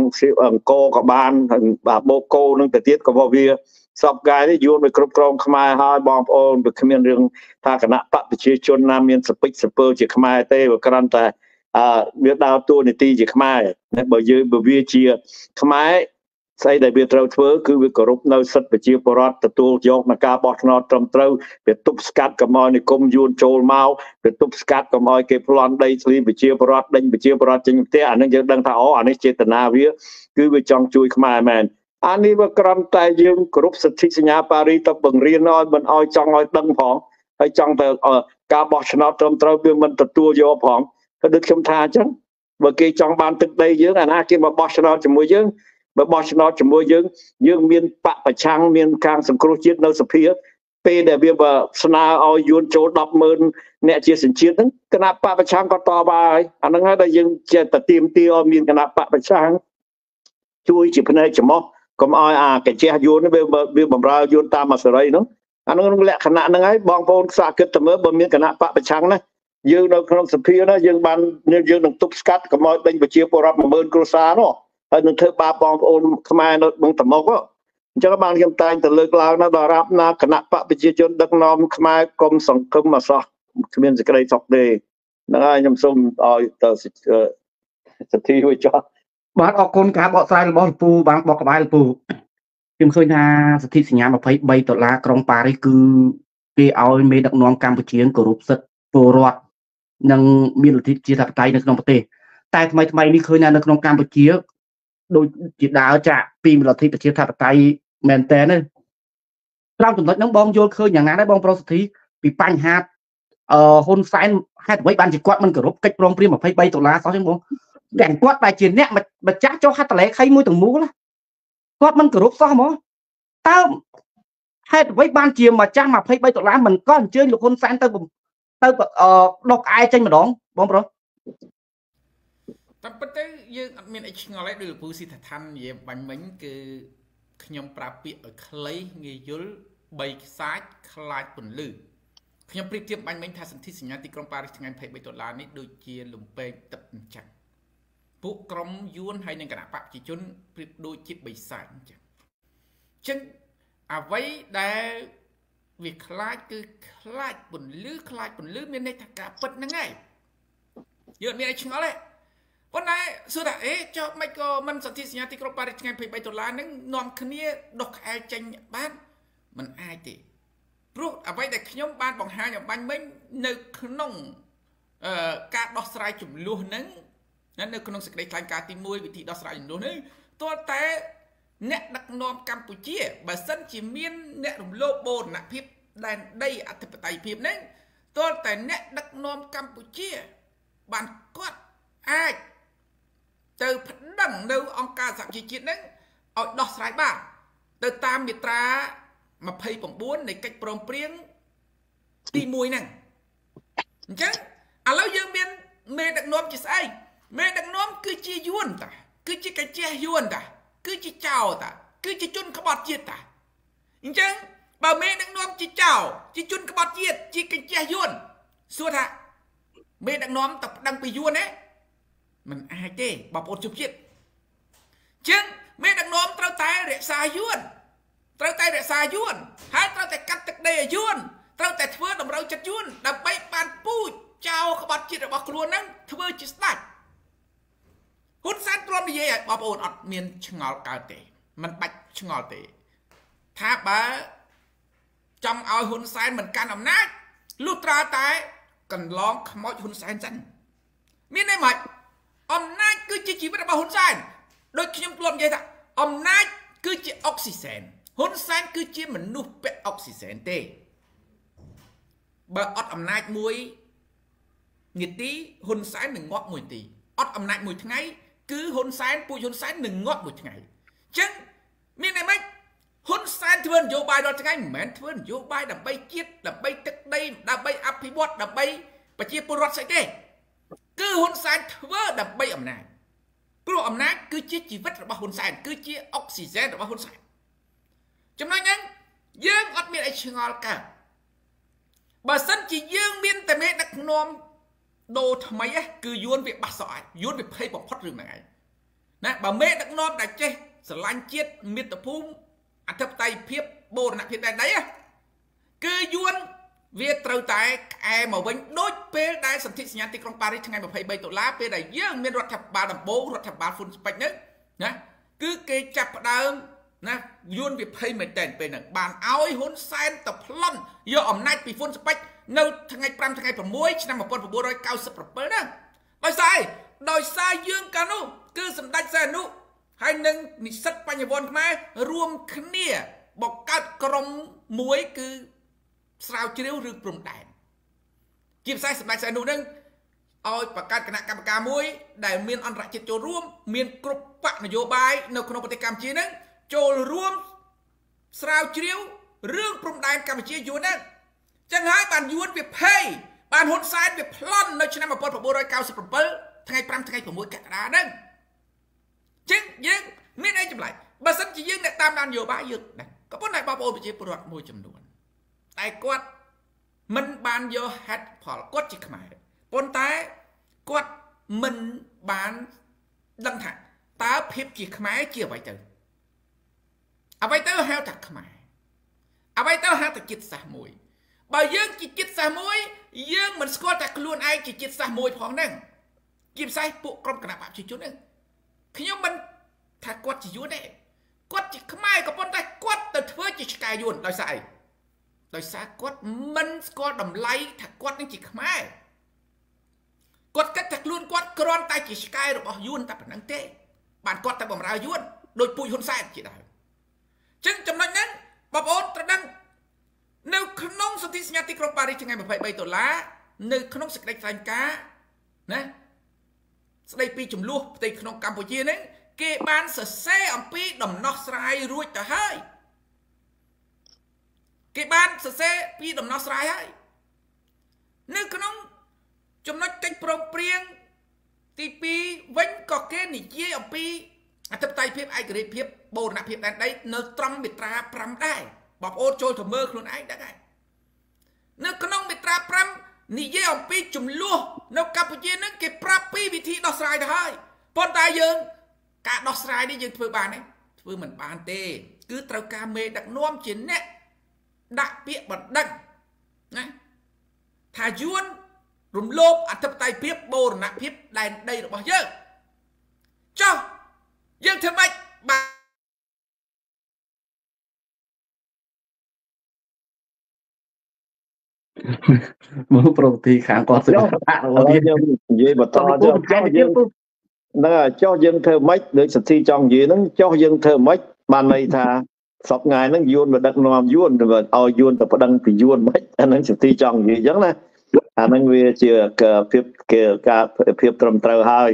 អង្គរក៏បានបាទបូកគោនឹងទៅទៀតក៏វាសពកាយនេះយួនវាគ្រប់គ្រងខ្មែរហើយបងប្អូនវាគ្មានរឿងថាគណៈបកប្រជាជនណាមានសពេចសពើជាខ្មែរទេវាគ្រាន់តែ អឺវាដើរតួនាទីជាខ្មែរបើយើងបើវាជាខ្មែរស្អីដែលវាត្រូវធ្វើគឺវាគោរពនៅសិទ្ធិប្រជាពលរដ្ឋទទួលយកនៅការបោះឆ្នោតត្រឹមត្រូវវាទប់ស្កាត់កុំឲ្យនិគមយួនចូលមកវាទប់ស្កាត់កុំឲ្យគេប្លន់ដីធ្លីប្រជាពលរដ្ឋដេញប្រជាពលរដ្ឋចេញផ្ទះអានេះយើងដឹងថាអូអានេះចេតនាវាគឺវាចង់ជួយខ្មែរមែនអានេះវាក្រំតែយើងគ្រប់សិទ្ធិសញ្ញាប៉ារីទៅបង្រៀនឲ្យមិនឲ្យចង់ឲ្យដឹងផងហើយចង់ទៅការបោះឆ្នោតត្រឹមត្រូវវាមិនទទួលយកផង ក៏ដូចខ្ញុំថាអញ្ចឹងបើគេចង់បានទឹកដីយើងអាណាគេមកបោះឆ្នោតជាមួយយើងបើបោះឆ្នោតជាមួយយើងយើងមានបកប្រឆាំងមានខាងសង្គ្រោះជាតិនៅសភាពេលដែលវាបើស្នើឲ្យយួនចូល100000អ្នកជាសញ្ជាតិហ្នឹងគណៈបកប្រឆាំងក៏តបហើយអាហ្នឹងហើយដែលយើងចេះតែទៀមទាឲ្យមានគណៈបកប្រឆាំងជួយជាផ្នែកចំោះកុំឲ្យអាកាជះយួនវាវាបំរើយួនតាមអសរីហ្នឹងអាហ្នឹងលក្ខណៈហ្នឹងហើយបងប្អូនសាគិតទៅមើលបើមានគណៈបកប្រឆាំងណា យើងនៅក្នុងសភាណាយើងបានយើងនឹងទប់ស្កាត់កុំឲ្យដេញប្រជាពលរដ្ឋ10000គ្រួសារនោះហើយនឹងធ្វើបាបបងប្អូនខ្មែរនៅបឹងតមុកអញ្ចឹងបានខ្ញុំតែងទៅលើកឡើងនៅដល់រាប់ណាគណៈបកប្រជាជនដឹកនាំខ្មែរកុំសង្គមអសោះគ្មានសេចក្តីសុខទេហ្នឹងហើយខ្ញុំសូមឲ្យទៅសិទ្ធិមួយចោះបាទអរគុណការបកស្រាយរបស់លោកពូបានបកក្បាលលោកពូខ្ញុំឃើញថាសិទ្ធិសញ្ញា23ដុល្លារក្រុងប៉ារីសគឺគេឲ្យមេដឹកនាំកម្ពុជាគោរពសិទ្ធិពលរដ្ឋ និងមានលទ្ធិជាធិបតេយ្យនៅក្នុងប្រទេសតែថ្មីថ្មីនេះឃើញថានៅក្នុងកម្ពុជាដូចជាដើរចាក់ពីលទ្ធិប្រជាធិបតេយ្យមែនតើត្រង់ចំណុចហ្នឹងបងយល់ឃើញយ៉ាងណាដែរបងប្រុសសិទ្ធិពីបញ្ហាអឺហ៊ុនសែនហេតុអ្វីបានជាគាត់មិនគោរពកិច្ចព្រមព្រៀង23ដុល្លារសោះចឹងបងទាំងគាត់ដែលជាអ្នកម្ចាស់ចុះហត្ថលេខីមួយទាំងមូលគាត់មិនគោរពសោះហ្មងតើហេតុអ្វីបានជាម្ចាស់23ដុល្លារមិនក៏អញ្ជើញលោកហ៊ុនសែនទៅ ទៅដកអាយចេញម្ដងបងប្រុសតាមពិតទៅយើងអត់មានអីឆ្ងល់ទេដូចលោកពូស៊ីថាឋាននិយាយបាញ់មិញគឺខ្ញុំប្រាប់ពាក្យឲ្យខ្លីងាយយល់3ខ្សាច់ខ្លាចពន្លឺខ្ញុំប្រៀបធៀបបាញ់មិញថាសន្ធិសញ្ញាទីក្រុងប៉ារីសថ្ងៃ23ដុល្លារនេះដូចជាលំពេងទឹកអញ្ចឹងពួកក្រុមយួនហើយនិងគណៈបកប្រជាជនប្រៀបដូចជាបិសាចអញ្ចឹងអញ្ចឹងអ្វីដែល វាខ្លាចគឺខ្លាចពន្លឺខ្លាចពន្លឺមានន័យថាការពិតហ្នឹងឯងយើងអត់មានអីឆ្ងល់ទេប៉ុន្តែសួរថាអេចុះមិនក៏មិនសន្ធិសញ្ញាទីក្រុងប៉ារីសថ្ងៃ23ដុល្លារហ្នឹងនាំគ្នាដុសក្អែលចេញបានมันអាចទេព្រោះអ្វីដែលខ្ញុំបានបង្ហាញអំបញ្ញមិញនៅក្នុងអឺការដោះស្រាយចំនួនហ្នឹងនៅក្នុងសេចក្តីថ្លែងការណ៍ទី1វិធីដោះស្រាយចំនួននេះទាល់តែ អ្នកដឹកនាំកម្ពុជាបើសិនជាមានអ្នករំលោភបូរណភាពដែនដីអធិបតេយ្យភាពហ្នឹងទាល់តែអ្នកដឹកនាំកម្ពុជា បានគាត់អាចទៅប្តឹងនៅអង្គការសហជីវជាតិហ្នឹងឲ្យដោះស្រាយបានទៅតាមមាត្រា29នៃកិច្ចព្រមព្រៀងទី1ហ្នឹងអញ្ចឹងឥឡូវយើងមានមេដឹកនាំជាស្អីមេដឹកនាំគឺជាយួនតាគឺជាកាជះយួនតា គឺជាចៅតាគឺជាជនក្បត់ជាតិតាអញ្ចឹងបើមេដឹកនាំជាចៅជាជនក្បត់ជាតិជាកាជះយួនសួរថាមេដឹកនាំតែប្តឹងពីយួនទេมันអាចទេបងប្អូនជុំជាតិចឹងមេដឹកនាំត្រូវតែរក្សាយួនត្រូវតែរក្សាយួនហើយត្រូវតែកាត់ទឹកដីឲ្យយួនត្រូវតែធ្វើតម្រូវចិត្តយួនដើម្បីបានពូជចៅក្បត់ជាតិរបស់ខ្លួនហ្នឹងធ្វើជាស្ដេច ហ៊ុនសែនព្រមនិយាយឲ្យបងប្អូនអត់មានឆ្ងល់កើតទេมันបាច់ឆ្ងល់ទេ ថាបើចង់ឲ្យហ៊ុនសែនមិនកាន់អំណាចលុះត្រាតែកន្លងខ្មោចហ៊ុនសែនសិនមានន័យម៉េចអំណាចគឺជាជីវិតរបស់ហ៊ុនសែនដូចខ្ញុំធ្លាប់និយាយថាអំណាចគឺជាអុកស៊ីសែនហ៊ុនសែនគឺជាមនុស្សពាក់អុកស៊ីសែនទេបើអត់អំណាចមួយនាទីហ៊ុនសែននឹងងាប់មួយនាទីអត់អំណាចមួយថ្ងៃ គឺហ៊ុនសែនពូជហ៊ុនសែននឹងងាប់មួយថ្ងៃអញ្ចឹងមានន័យម៉េចហ៊ុនសែនធ្វើនយោបាយរាល់ថ្ងៃមិនមែនធ្វើនយោបាយដើម្បីជាតិដើម្បីទឹកដីដើម្បីអភិវឌ្ឍដើម្បីប្រជាពលរដ្ឋស្អីទេគឺហ៊ុនសែនធ្វើដើម្បីអំណាចព្រោះអំណាចគឺជាជីវិតរបស់ហ៊ុនសែនគឺជាអុកស៊ីហ្សែនរបស់ហ៊ុនសែនចំណុចហ្នឹងយើងអត់មានអីឆ្ងល់កើតបើសិនជាយើងមានតែមេដឹកនាំ ដូរថ្មីគឺយួនវាបាសអាចយួនវាភ័យបំផុតរឿងហ្នឹងឯងណាបើមេដឹកនាំដែលចេះស្រឡាញ់ជាតិមាតុភូមិអធិបតេយ្យភាពបូរណភាពដែនដីគឺយួនវាត្រូវតែក្អែមកវិញដូចពេលដែលសន្ធិសញ្ញាទីក្រុងប៉ារីសថ្ងៃ23ដុល្លារពេលដែលយើងមានរដ្ឋាភិបាលដំបូងរដ្ឋាភិបាលហ៊ុនស្ពេចហ្នឹងណាគឺគេចាប់ផ្ដើមណាយួនវាភ័យមែនតើពេលហ្នឹងបានឲ្យហ៊ុនសែនទៅប្លន់យកអំណាចពីហ៊ុនស្ពេច នៅថ្ងៃ5ថ្ងៃ6ឆ្នាំ1997ហ្នឹងដោយសារអីដោយសារយើងកាលនោះគឺសម្ដេចសែននុហើយនឹងនិស្សិតបញ្ញវន្តខ្មែររួមគ្នាបកកើតក្រុមមួយគឺស្រាវជ្រាវឬព្រំដែនជាពិសេសសម្ដេចសែននុនឹងឲ្យបង្កើតគណៈកម្មការមួយ ដែលមានអន្តរជាតិចូលរួម មានគ្រប់បកនយោបាយនៅក្នុងប្រទេសកម្ពុជានឹងចូលរួមស្រាវជ្រាវរឿងព្រំដែនកម្ពុជាយួនហ្នឹង ចឹងហើយបានយួនវាភ័យបានហ៊ុនសែនវាប្លន់នៅឆ្នាំ1997ថ្ងៃ5ថ្ងៃ6កក្កដាហ្នឹងចឹងយើងមានអីចម្លែកបើសិនជាយើងអ្នកតាមដាននយោបាយយើងដែរក៏ប៉ុន្តែបងប្អូនប្រជាពលរដ្ឋមួយចំនួនតែគាត់មិនបានយកហេតុផលគាត់ជាខ្មែរប៉ុន្តែគាត់មិនបានដឹងថាតើភាពជាខ្មែរជាអ្វីទៅអ្វីទៅហៅថាខ្មែរអ្វីទៅហៅថាចិត្តសាសន៍មួយ បើយើងជាចិត្តសាសន៍មួយ យើងមិនស្គាល់តែខ្លួនឯងជាចិត្តសាសន៍មួយផងហ្នឹងជាពិសេសពួកក្រុមគណៈបព្វជិជនហ្នឹងខ្ញុំមិនថាគាត់ជាយួនទេគាត់ជាខ្មែរក៏ប៉ុន្តែគាត់ទៅធ្វើជាឆ្កែយួនដោយសារអីដោយសារគាត់មិនស្គាល់តម្លៃថាគាត់នឹងជាខ្មែរគាត់គិតថាខ្លួនគាត់គ្រាន់តែជាឆ្កែរបស់យួនតែប៉ុណ្្នឹងទេ បានគាត់តែបំរើយួនដោយពូជហ៊ុនសែនជាដើមចឹងចំណុចហ្នឹងបងប្អូនត្រូវដឹង នៅក្នុងសន្ធិសញ្ញាទីក្រុងប៉ារីសថ្ងៃ23ដុល្លារនៅក្នុងសេចក្តីថ្លែងការណ៍ណាស្ដីពីចំនួនផ្ទៃក្នុងកម្ពុជាហ្នឹងគេបានសរសេរអំពីដំណោះស្រាយរួចទៅហើយគេបានសរសេរពីដំណោះស្រាយហើយនៅក្នុងចំណុចកិច្ចព្រមព្រៀងទី2វិញក៏គេនិយាយអំពីអធិបតេយ្យភាពឯករាជ្យភាពបូរណភាពដែនដីនៅត្រង់មាត្រា5ដែរ បងប្អូនចូលទៅមើលខ្លួនឯងដឹងហើយនៅក្នុងមាត្រា5និយាយអំពីចំនួននៅកម្ពុជានឹងគេប្រាប់ពីវិធីដោះស្រាយទៅហើយប៉ុន្តែយើង ការដោះស្រាយនេះយើងធ្វើបានទេធ្វើមិនបានទេ គឺត្រូវការមេដឹកនាំជាអ្នកដាក់ពាក្យបណ្ដឹងណាថាយួនរំលោភអធិបតេយ្យភាពបូរណភាពដែនដីរបស់យើងចុះយើងធ្វើម៉េចបាទ មើលប្រវត្តិខាងគាត់សិក្សារបស់យើងនិយាយបន្តចុះយើងហ្នឹងហើយចុះយើងធ្វើម៉េចដូចសទ្ធិចង់និយាយហ្នឹងចុះយើងធ្វើម៉េចបានន័យថាសពថ្ងៃហ្នឹងយួនមកដឹកនាំយួនឲ្យយួនទៅប្តឹងពីយួនមិនអាហ្នឹងសទ្ធិចង់និយាយអញ្ចឹងណាអាហ្នឹងវាជាភាពគេការភាពត្រឹមត្រូវហើយ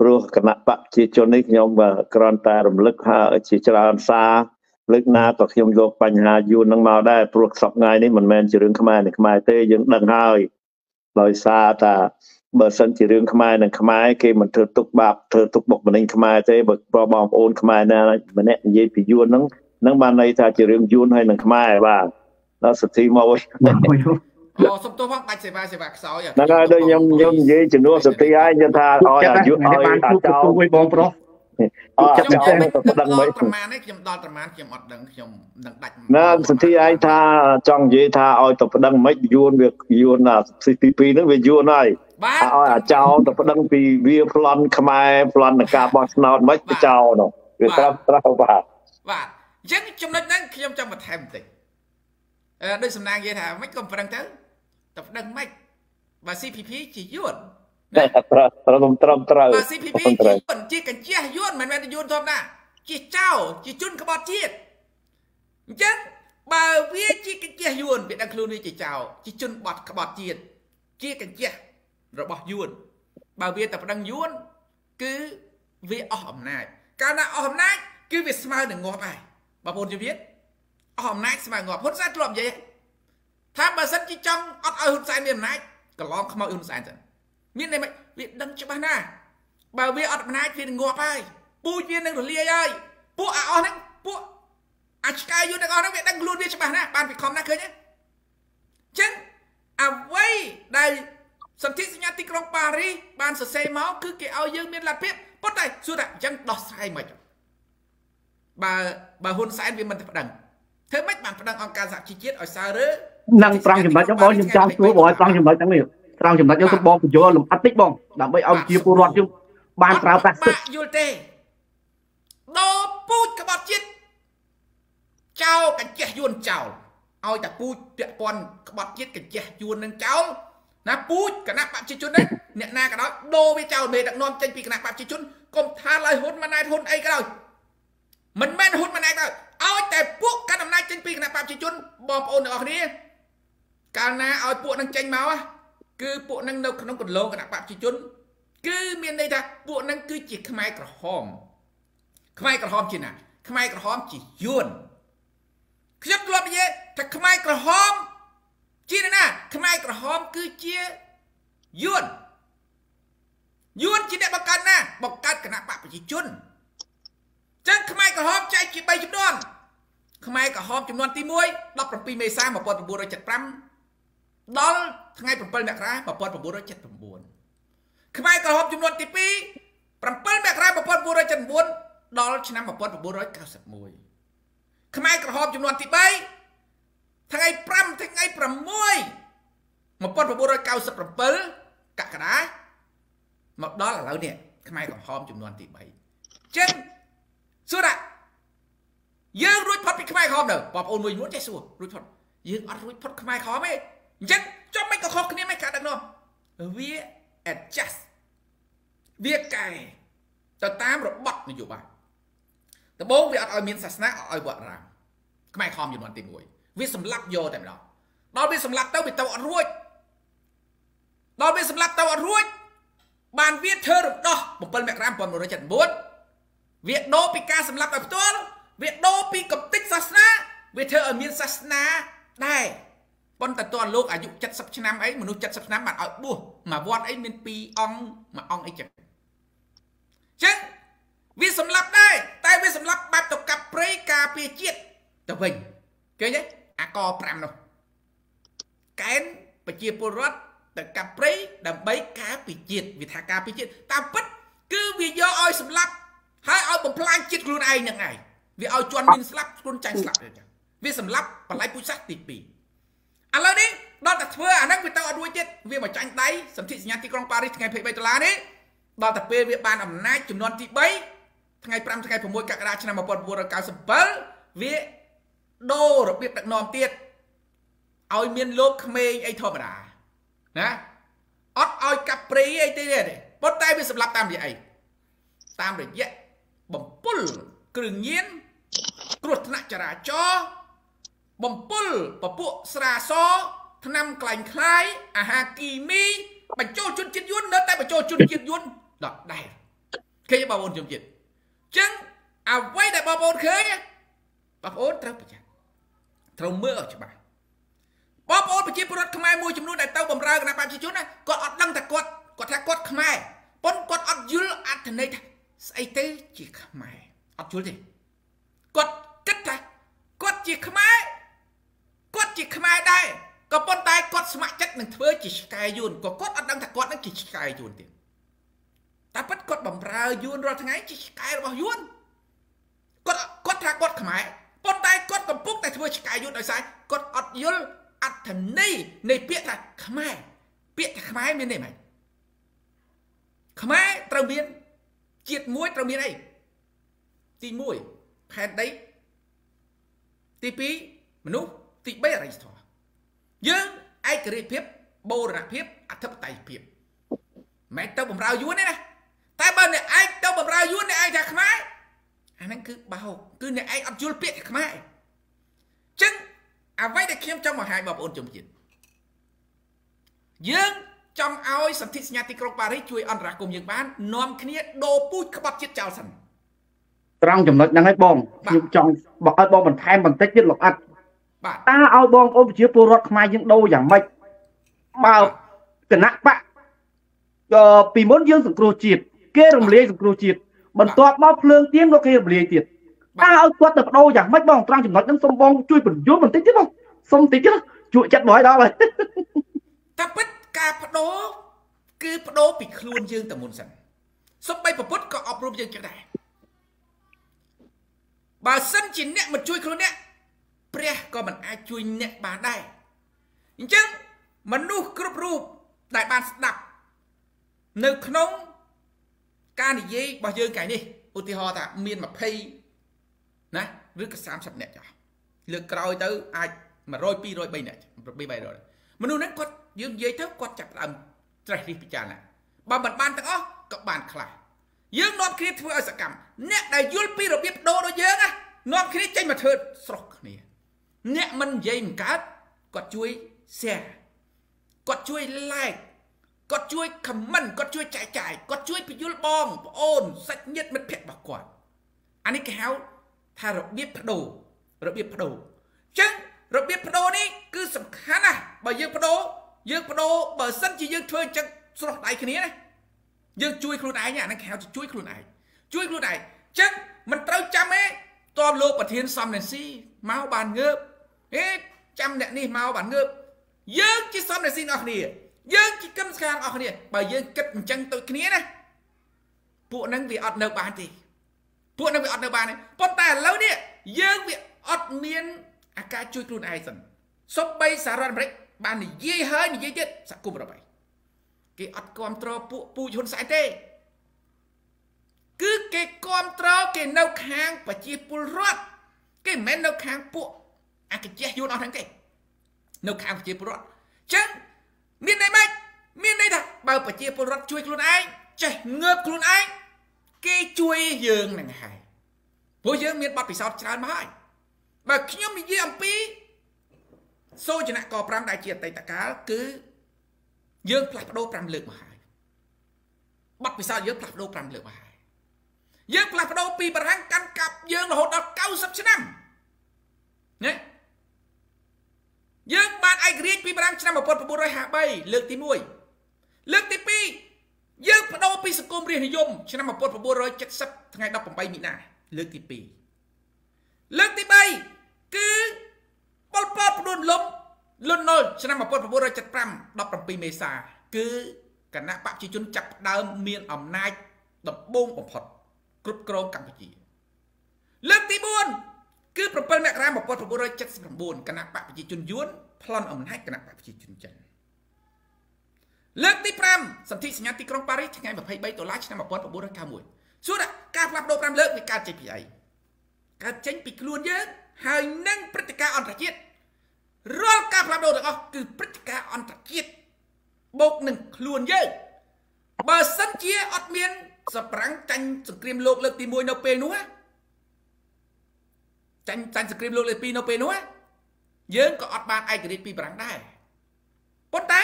ព្រោះគណៈបកជាជននេះខ្ញុំគ្រាន់តែរំលឹកថាជាច្រើនសារ លើកណាក៏ខ្ញុំយកបញ្ហាយួននឹងមកដែរព្រោះសពថ្ងៃនេះមិនមែនជារឿងខ្មែរនឹងខ្មែរទេយើងដឹងហើយដោយសារតាបើសិនជារឿងខ្មែរនិងខ្មែរគេមិនធ្វើទុកបាបធ្វើទុកបុកម្នេញខ្មែរទេបើបងប្អូនខ្មែរណាម្នាក់និយាយពីយួនហ្នឹងនឹងបានន័យថាជារឿងយួនហើយនឹងខ្មែរបាទដល់សិទ្ធិមកវិញអូសុំទោសផងដាច់សេវាសេវាខ្សោយហ្នឹងហើយដូចខ្ញុំខ្ញុំនិយាយជំនួសសិទ្ធិហើយខ្ញុំថាឲ្យអាយុឲ្យអាចោលបងប្រុស អត់ចាំតែដឹងមិនប្រមាណទេខ្ញុំដល់ប្រមាណខ្ញុំអត់ដឹងខ្ញុំនឹងដាច់ណាសន្ធិឯងថាចង់និយាយថាឲ្យទៅប្តឹងមិនយួនវាយួនណាទី2ហ្នឹងវាយួនហើយបាទឲ្យអាចោលទៅប្តឹងពីវាប្លន់ខ្មែរប្លន់នៃការបោះឆ្នោតមិនទៅចោលនោះវាត្រូវត្រូវបាទបាទអញ្ចឹងចំណុចហ្នឹងខ្ញុំចង់បន្ថែមបន្តិចអឺដូចសំណាងនិយាយថាមិនក៏ប្រឹងទៅទៅប្តឹងមិនបើ CPP ជាយួន ត្រូវត្រូវត្រឹមត្រូវបើ CPP ជាយួនជាកញ្ជះយួនមិនមែនយួនធម្មតាជាចៅជាជនក្បត់ជាតិអញ្ចឹងបើវាជាកញ្ជះយួនវាដឹងខ្លួនវាជាចៅជាជនបត់ក្បត់ជាតិជាកញ្ជះរបស់យួនបើវាតែប្តឹងយួនគឺវាអស់អំណាចកាលណាអស់អំណាចគឺវាស្មើនឹងងាប់ហើយបងប្អូនជំរាបអស់អំណាចស្មើងាប់ហ៊ុនសែនធ្លាប់និយាយថាបើសិនជាចង់អត់ឲ្យហ៊ុនសែនមានអំណាចកន្លងខ្មោចហ៊ុនសែនទៅ មានន័យមិនវាដឹងច្បាស់ណាស់បើវាអត់អំណាចវានឹងងាប់ហើយពូជវានឹងរលាយហើយពួកអាអស់ហ្នឹងពួកអាឆ្កែយូរទាំងអស់ហ្នឹងវាដឹងខ្លួនវាច្បាស់ណាស់បានវាខំណាស់ឃើញទេអញ្ចឹងអ្វីដែលសន្ធិសញ្ញាទីក្រុងប៉ារីសបានសរសេរមកគឺគេឲ្យយើងមានលទ្ធភាពប៉ុន្តែសួរថាអញ្ចឹងដោះស្រាយមិនបើបើហ៊ុនសែនវាមិនទៅប្តឹងធ្វើម៉េចបានប្តឹងអង្គការសហជីវជាតិឲ្យសើរើនឹងត្រង់ចំណុចបងខ្ញុំចង់សួរបងឲ្យត្រង់ចំណុចហ្នឹងនេះ ត្រង់ចំណុចយើងទៅបងបញ្យល់លំអិតតិចបងដើម្បីឲ្យជាពលរដ្ឋយើងបានប្រើប្រាស់សិទ្ធិយល់ទេដោពូជក្បត់ជាតិចោលកញ្ចេះយួនចោលឲ្យតែពូជពាក់ព័ន្ធក្បត់ជាតិកញ្ចេះយួននឹងចោលណាពូជគណៈបព្វជិជននេះអ្នកណាក៏ដោយដូរវាចោលមេដឹកនាំចេញពីគណៈបព្វជិជនកុំថាឲ្យហ៊ុនម៉ាណែតហ៊ុនអីក៏ដោយមិនមែនហ៊ុនម៉ាណែតក៏ឲ្យតែពួកកាន់អំណាចចេញពីគណៈបព្វជិជនបងប្អូនទាំងអស់គ្នាកាលណាឲ្យពួកនឹងចេញមក គឺពួកនឹងនៅក្នុងកន្លងគណៈបព្វជិជន គឺមានន័យថាពួកនឹងគឺជាខ្មែរក្រហមខ្មែរក្រហមជាណាខ្មែរក្រហមជាយួនខ្ញុំធ្លាប់និយាយថាខ្មែរក្រហមជាណាខ្មែរក្រហមគឺជាយួនយួនជាអ្នកបង្កើតណាបង្កើតគណៈបកប្រជាជនចឹងខ្មែរក្រហមចែកជា3ចំនួនខ្មែរក្រហមចំនួនទី1 17មេសា1975 ដល់ថ្ងៃ7មករា1979ខ្មែរក្រហមចំនួនទី2 7មករា1979ដល់ឆ្នាំ1991ខ្មែរក្រហមចំនួនទី3ថ្ងៃ5ថ្ងៃ6 1997កក្កដាមកដល់ឥឡូវនេះខ្មែរក្រហមចំនួនទី3ចឹងសួរថាយើងរួចផុតពីខ្មែរក្រហមនៅបងប្អូនមួយមួយចេះសួររួចផុតយើងអត់រួចផុតខ្មែរក្រហមទេ អញ្ចឹងចំមិនក៏ខុសគ្នាមិនកាត់ដឹកនាំវា adjust វាកែទៅតាមរបបនយោបាយដំបូងវាអត់ឲ្យមានសាសនាអត់ឲ្យវត្តរាមខ្មែរក្រហមចំនួនទី1វាសម្លាប់យកតែម្ដងដល់វាសម្លាប់ទៅវាទៅអត់រួចដល់វាសម្លាប់ទៅអត់រួចបានវាធ្វើរំដោះ7មករា1979វាដូរពីការសម្លាប់ដោយផ្ទាល់វាដូរពីកំតិចសាសនាវាធ្វើឲ្យមានសាសនាដែរ ប៉ុន្តែតើលោកអាយុ70ឆ្នាំអីមនុស្ស70ឆ្នាំបានឲ្យបួសមកវត្តអីមាន2អង្គមួយអង្គអីចឹងចឹងវាសម្លាប់ដែរតែវាសម្លាប់បែបទៅកាប់ព្រៃការពារជាតិទៅវិញឃើញទេអាក5នោះកែនប្រជាពលរដ្ឋទៅកាប់ព្រៃដើម្បីការពារជាតិវាថាការពារជាតិតាមពិតគឺវាយកឲ្យសម្លាប់ហើយឲ្យបំផ្លាញជាតិខ្លួនឯងនឹងឯងវាឲ្យជន់មានស្លាប់ខ្លួនចាញ់ស្លាប់ទៅចឹងវាសម្លាប់បល័យពុជសាសទី2 ឥឡូវនេះដល់តែធ្វើអាហ្នឹងវាទៅអត់រួចទៀតវាមកចាញ់ដៃសន្ធិសញ្ញាទីក្រុងប៉ារីសថ្ងៃ23ដុល្លារនេះដល់តែពេលវាបានអំណាចចំនួនទី3ថ្ងៃ5ថ្ងៃ6កក្កដាឆ្នាំ1997វាដូររបៀបដឹកនាំទៀតឲ្យមានលោកក្មេងអីធម្មតាណាអត់ឲ្យកាប់ព្រៃអីទេប៉ុន្តែវាសម្លាប់តាមរយៈអីតាមរយៈបំពុលគ្រឿងញៀនគ្រោះថ្នាក់ចរាចរណ៍ បំពុលពពួកស្រាសថ្នាំក្លែងคล้ายអាហារគីមីបញ្ចូលជនជាតិយួននៅតែបញ្ចូលជនជាតិយួនដល់ដែរឃើញបងប្អូនជនជាតិអញ្ចឹងអ្វីដែលបងប្អូនឃើញ បងប្អូនត្រូវប្រយ័ត្នត្រូវមើលឲ្យច្បាស់បងប្អូនប្រជាពលរដ្ឋខ្មែរមួយចំនួនដែលទៅបម្រើគណៈបព្វជិជនណាគាត់អត់ដឹងតែគាត់គាត់ថាគាត់ខ្មែរប៉ុន្តែគាត់អត់យល់អត្ថន័យថាស្អីទៅជាខ្មែរអត់យល់ទេគាត់គិតថាគាត់ជាខ្មែរ គាត់ជាខ្មែរដែរក៏ប៉ុន្តែគាត់ស្ម័គ្រចិត្តនឹងធ្វើជាឆ្កែយួនក៏គាត់អត់ដឹងថាគាត់នឹងជាឆ្កែយួនទៀតតែពិតគាត់បំរើយួនរាល់ថ្ងៃជាឆ្កែរបស់យួនគាត់គាត់ថាគាត់ខ្មែរប៉ុន្តែគាត់កំពុងតែធ្វើឆ្កែយួនដោយសារគាត់អត់យល់អត្ថន័យនៃពាក្យថាខ្មែរពាក្យថាខ្មែរមានន័យម៉េចខ្មែរត្រូវមានជាតិមួយត្រូវមានអីទី1ផែនដីទី2មនុស្ស ទី3អរិយធម៌យើងឯករាជ្យភាពបូរណភាពអធិបតេយ្យភាពមិនទៅបំរើយួនទេណាតែបើអ្នកឯងទៅបំរើយួនអ្នកឯងថាខ្មែរអាហ្នឹងគឺបោកគឺអ្នកឯងអត់យល់ពាក្យខ្មែរអញ្ចឹងអ្វីដែលខ្ញុំចង់បង្ហាញបងប្អូនជំនឿយើងចង់ឲ្យសន្ធិសញ្ញាទីក្រុងប៉ារីសជួយអន្តរាគមន៍យើងបាននាំគ្នាដូរពូជក្បត់ជាតិចោលសិនត្រង់ចំណុចហ្នឹងហើយបងខ្ញុំចង់បើឲ្យបងបន្ថែមបន្តិចទៀតលោកអត់ បាទតើឲ្យបងប្អូនប្រជាពលរដ្ឋខ្មែរយើងដូរយ៉ាងម៉េចបើគណៈបកពីមុនយើងសង្គ្រោះជាតិគេរំលាយសង្គ្រោះជាតិបន្ទាប់មកភ្លើងទៀនក៏គេរំលាយទៀតតើឲ្យគាត់ទៅបដូរយ៉ាងម៉េចបងត្រង់ចំណុចហ្នឹងសូមបងជួយបញ្យល់បន្តិចទៀតបងសូមបន្តិចទៀតជួយចិត្តបងឲ្យដល់ហើយតែពិតការបដូរគឺបដូរពីខ្លួនយើងតែមុនសិនសុបបីប្រពុតក៏អប់រំយើងចឹងដែរបើសិនជាអ្នកមិនជួយខ្លួនអ្នក ព្រះក៏មិនអាចជួយអ្នកបានដែរអញ្ចឹងមនុស្សគ្រប់រូបដែលបានស្ដាប់នៅក្នុងការនិយាយរបស់យើងកាយនេះឧទាហរណ៍ថាមាន20ណាឬក៏30នាក់ចុះលើកក្រោយទៅអាច100 200 3នាក់300មនុស្សហ្នឹងគាត់យើងនិយាយទៅគាត់ចាប់ដើមត្រេះរិះពិចារណាបើមិនបានទាំងអស់ក៏បានខ្លះយើងនាំគ្នាធ្វើឲ្យសកម្មអ្នកដែលយល់ពីរបៀបបដូរដូចយើងណានាំគ្នាចេញមកធ្វើស្រស់គ្នា អ្នកមិននិយាយមិនកើតគាត់ជួយ share គាត់ជួយ like គាត់ជួយ comment គាត់ជួយចែកចាយគាត់ជួយពយល់បងប្អូនសាច់ញាតិមិត្តភ័ក្តិរបស់គាត់អានេះគេហៅថារបៀបបដូររបៀបបដូរអញ្ចឹងរបៀបបដូរនេះគឺសំខាន់ណាស់បើយើងបដូរយើងបដូរបើសិនជាយើងធ្វើអញ្ចឹងស្រស់ដៃគ្នាណាយើងជួយខ្លួនឯងអាហ្នឹងគេហៅជួយខ្លួនឯងជួយខ្លួនឯងអញ្ចឹងមិនត្រូវចាំទេតបលោកប្រធានសំនេស៊ីមកបានងើប ហេចាំអ្នកនេះមកបានងើបយើងជាសំនេស៊ីអស់គ្នាយើងជាគឹមស្ខាងអស់គ្នាបើយើងគិតអញ្ចឹងដូចគ្នាណាពួកហ្នឹងវាអត់នៅបានទេពួកហ្នឹងវាអត់នៅបានទេប៉ុន្តែឥឡូវនេះយើងវាអត់មានអាការជួយខ្លួនឯងសិនសុបបីសាររដ្ឋអាមេរិកបាននិយាយហើយនិយាយទៀតសហគមន៍របស់គេអត់គ្រប់គ្រងពួកពូជហ៊ុនសែនទេគឺគេគ្រប់គ្រងគេនៅខាងប្រជាពលរដ្ឋគេមិនមែននៅខាងពួក អាកញ្ចេះយួនអស់ហ្នឹងទេនៅខាងប្រជាពលរដ្ឋអញ្ចឹងមានន័យម៉េចមានន័យថាបើប្រជាពលរដ្ឋជួយខ្លួនឯងចេះងើបខ្លួនឯងគេជួយយើងនឹងហើយព្រោះយើងមានបទពិសោធន៍ច្រើនមកហើយបើខ្ញុំនិយាយអំពីសូចនៈក5ដែលជាអតីតកាលគឺយើងផ្លាស់ប្ដូរ5លើកមកហើយបទពិសោធន៍យើងផ្លាស់ប្ដូរ5លើកមកហើយយើងផ្លាស់ប្ដូរពីបរិង្កាន់កាប់យើងរហូតដល់90ឆ្នាំណា យើងបានឯករាជ្យពីប្រាំឆ្នាំ1953លើកទី1លើកទី2យើងបដូរពីសង្គមរាជនិយមឆ្នាំ1970ថ្ងៃ18មីនាលើកទី2លើកទី3គឺប៉ុលពតផ្ដួលលំលន់នល់ឆ្នាំ1975 17មេសាគឺគណៈបព្វជិជនចាប់ផ្ដើមមានអំណាចដំបូងបំផុតគ្រប់គ្រងកម្ពុជា លើកទី4 គឺ7មករា1979គណៈបកប្រជាជនយួនប្លន់អំណាចគណៈបកប្រជាជនចិនលើកទី5សន្ធិសញ្ញាទីក្រុងប៉ារីសថ្ងៃ23ដុល្លារឆ្នាំ1991សួរថាការផ្លាស់ប្ដូរ5លើកវាកើតចេញពីអីកើតចេញពីខ្លួនយើងហើយនឹងព្រឹត្តិការណ៍អន្តរជាតិរាល់ការផ្លាស់ប្ដូរទាំងអស់គឺព្រឹត្តិការណ៍អន្តរជាតិបូកនឹងខ្លួនយើងបើសិនជាអត់មានសប្រាំងចាញ់សង្គ្រាមលោកលើកទី1នៅពេលនោះណា ចាញ់ចាញ់សង្គ្រាមលោកលើកទី2នៅពេលនោះយើងក៏អត់បានឯករាជ្យពីបារាំងដែរប៉ុន្តែ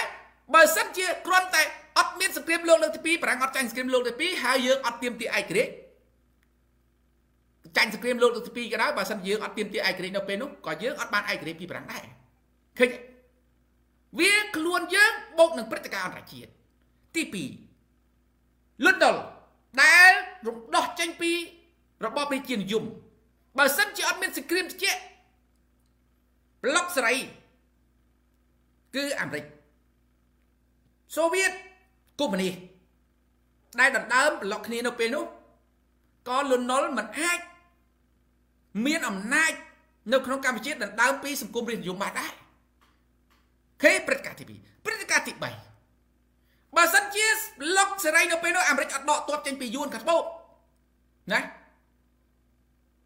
បើសិនជាគ្រាន់តែអត់មានសង្គ្រាមលោកលើកទី2បារាំងអត់ចាញ់សង្គ្រាមលោកទី2ហើយយើងអត់ទៀមទីឯករាជ្យចាញ់សង្គ្រាមលោកទី2ក៏ដោយបើសិនយើងអត់ទៀមទាឯករាជ្យនៅពេលនោះក៏យើងអត់បានឯករាជ្យពីប្រាំងដែរឃើញវាខ្លួនយើងបូកនឹងព្រឹត្តិការណ៍អន្តរជាតិទី2លុនដុលដែលរំដោះចេញពីរបបរាជានិយម បើសិនជាអត់មានសង្គ្រាមត្រជាក់ប្លុកសេរីគឺអាមេរិកសូវៀតកុម្មុយនីសដែលដណ្ដើមប្លុកគ្នានៅពេលនោះក៏លន់នល់មិនអាចមានអំណាចនៅក្នុងកម្ពុជាដណ្ដើមពីសង្គមរាជនិយមបានដែរខេព្រឹត្តិការណ៍ទី2ព្រឹត្តិការណ៍ទី3បើសិនជាលុកសេរីនៅពេលនោះអាមេរិកអត់ដកទ័ពចេញពីយួនខាងត្បូងណា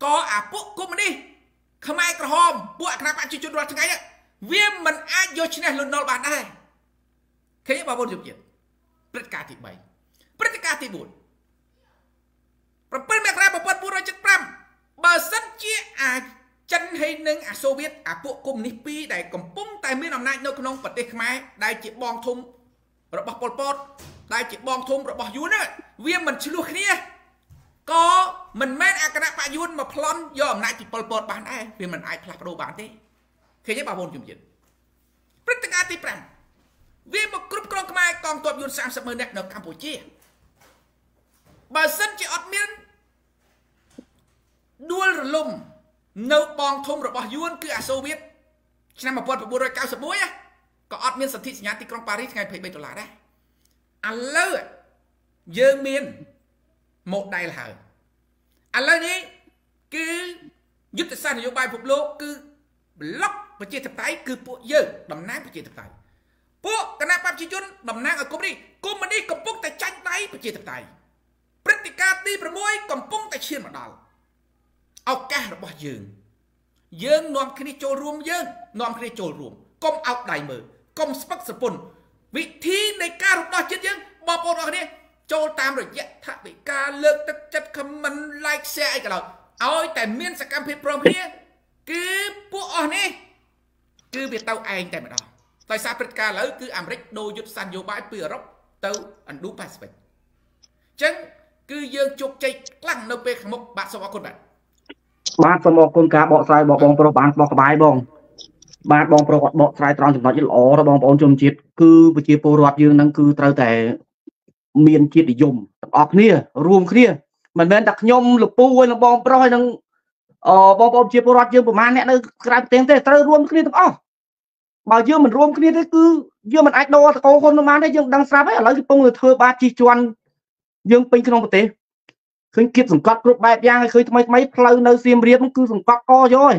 ក៏អាពួកកុម្មុយនីសខ្មែរក្រហមពួកអគ្គប្រជាជនរាល់ថ្ងៃវាមិនអាចយកឈ្នះលន់នល់បានដែរឃើញបងប្អូនជប់ទៀតព្រឹត្តិការណ៍ទី3ព្រឹត្តិការណ៍ទី4 7មករា1975បើសិនជាអាចចិនហើយនឹងអាសូវៀតអាពួកកុម្មុយនីសពីរដែលកំពុងតែមានអំណាចនៅក្នុងប្រទេសខ្មែរដែលជាបងធំរបស់ប៉ុលពតដែលជាបងធំរបស់យួនវាមិនឆ្លោះគ្នា ក៏មិនមែនអក្សរបយួនមកប្លន់យកអំណាចពីប៉ុលពតបានដែរវាមិនអាចផ្លាស់ប្ដូរបានទេឃើញទេបងប្អូនជំនឿព្រឹត្តិការណ៍ទី5វាមកគ្រប់គ្រងខ្មែរកងទ័ពយួន30ម៉ឺននាក់នៅកម្ពុជាបើសិនជាអត់មានដួលរលំនៅបងធំរបស់យួនគឺអាសូវៀតឆ្នាំ1991ក៏អត់មានសន្ធិសញ្ញាទីក្រុងប៉ារីសថ្ងៃ23ដុល្លារដែរឥឡូវយើងមាន model ហើយឥឡូវនេះគឺយុទ្ធសាស្ត្រនយោបាយពិភពលោកគឺប្លុកប្រជាធិបតេយ្យគឺពួកយើងតំណាងប្រជាធិបតេយ្យពួកគណៈបព្វជិជនតំណាងឲ្យកុំនេះគុំនេះកំពុងតែចាញ់ដៃប្រជាធិបតេយ្យព្រឹត្តិការណ៍ទី6កំពុងតែឈានមកដល់ឱកាសរបស់យើង យើងនាំគ្នាចូលរួមយើងនាំគ្នាចូលរួមកុំអោបដៃមើលកុំស្ពឹកសពុនវិធីនៃការរំដោះចិត្តយើងបងប្អូនអរគ្នា ចូលតាមរយៈថវិកាលើកទឹកចិត្ត comment like share អីក៏ដោយឲ្យតែមានសកម្មភាពព្រមគ្នាគឺពួកអស់នេះគឺវាទៅឯងតែម្ដងដោយសារព្រឹត្តិការណ៍ឥឡូវគឺអាមេរិកដូរយុទ្ធសាស្ត្រនយោបាយពីអឺរ៉ុបទៅឥណ្ឌូប៉ាស៊ីហ្វិកអញ្ចឹងគឺយើងជោគជ័យខ្លាំងនៅពេលខាងមុខបាទសូមអរគុណបាទបាទសូមអរគុណការបកស្រាយរបស់បងប្រុសបានបោះក្បាយបងបាទបងប្រុសគាត់បកស្រាយត្រង់ចំណុចល្អរបស់បងប្អូនជនជាតិគឺប្រជាពលរដ្ឋយើងនឹងគឺត្រូវតែ មានជាតិនិយមទាំងអស់គ្នា រួមគ្នាមិនមែនតែខ្ញុំលពូហើយនឹងបងប្រុសហើយនឹងអបងប្អូនជាពលរដ្ឋយើងប្រហែលអ្នកនៅក្រៅប្រទេសទេត្រូវរួមគ្នាទាំងអស់បើយើងមិនរួមគ្នាទេគឺយើងមិនអាចដោតកោហ៊ុនបានទេយើងដឹងស្រាប់ហើយឥឡូវកំពុងតែធ្វើបាតជិះជាន់យើងពេញក្នុងប្រទេសឃើញគៀបសង្កត់គ្រប់បែបយ៉ាងហើយឃើញថ្មីថ្មីផ្លូវនៅសៀមរាបគឺសង្កត់កយកហើយ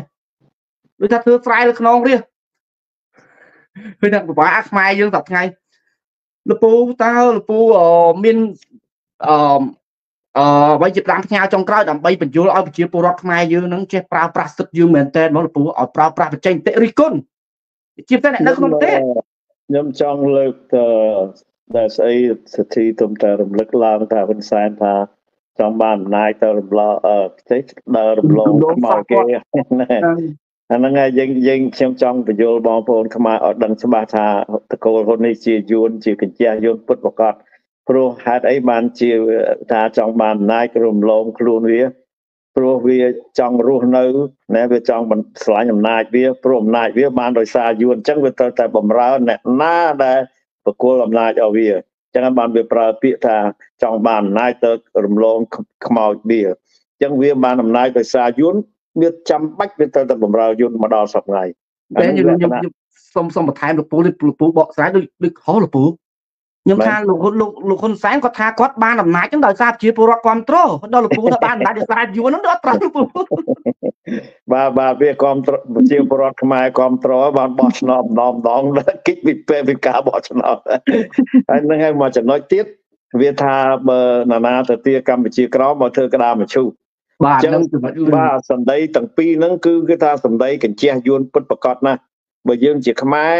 ដូចថាធ្វើស្រែលើខ្នងរាឃើញថាប្រវាអាខ្មែរយើងសប្ថ្ងៃ លពូតើលពូមានអឺអឺអ្វីជាតាមផ្ញើចុងក្រោយដើម្បីបញ្យល់ឲ្យប្រជាពលរដ្ឋខ្មែរយើងនឹងចេះប្រើប្រាស់សិទ្ធិយើងមែនតើមកលពូឲ្យប្រើប្រាស់បច្ចេកទេសរិះគន់ជាពិសេសអ្នកនៅក្នុងប្រទេសខ្ញុំចង់លើកទៅដែលស្អីសិទ្ធិទុំតែរំលឹកឡើងថាហ៊ុនសែនថាចង់បានអំណាចទៅរំលោអឺផ្ទៃដើររំលងមកគេ អាហ្នឹងហើយយើងយើងខ្ញុំចង់បញ្យល់បងប្អូនខ្មែរឲ្យដឹងច្បាស់ថាតកូលហ៊ុននេះជាយួនជាកញ្ចះយួនពុតប្រកបព្រោះហេតុអីបានជាថាចង់បានអំណាចរំលងខ្លួនវាព្រោះវាចង់រស់នៅណែវាចង់ឆ្លាញ់អំណាចវាព្រោះអំណាចវាបានដោយសារយួនអញ្ចឹងវាត្រូវតែបំរើអ្នកណាដែលបកគលអំណាចឲ្យវាចឹងបានវាប្រើពាក្យថាចង់បានអំណាចទៅរំលងខ្មោចវាចឹងវាបានអំណាចដោយសារយួន វាចាំបាច់វាត្រូវតែបំរើយួនមកដល់សប្តាហ៍តែខ្ញុំខ្ញុំសុំសុំបន្ថែមលោកពូលោកពូបកស្រាយដូចដូចខុសលោកពូខ្ញុំថាលោកលោកលោកហ៊ុនសែនគាត់ថាគាត់បានអំណាចហ្នឹងដោយសារប្រជាពលរដ្ឋគ្រប់គ្រងដល់លោកពូថាបានអំណាចដោយសារយួនហ្នឹងអត់ត្រូវលោកពូបាទបាទវាគ្រប់គ្រងប្រជាពលរដ្ឋខ្មែរគ្រប់គ្រងបានបោះឆ្នោតម្ដងម្ដងគិតពីពេលពីការបោះឆ្នោតហើយនឹងហើយមកចំណុចទៀតវាថាបើណានាទៅទាកម្ពុជាក្រមមកធ្វើក្តារមឈូស បាទនឹងបាទសម្ដីទាំងពីរហ្នឹងគឺគឺថាសម្ដីកញ្ជះយួនពិតប្រកបណាស់បើយើងជាខ្មែរ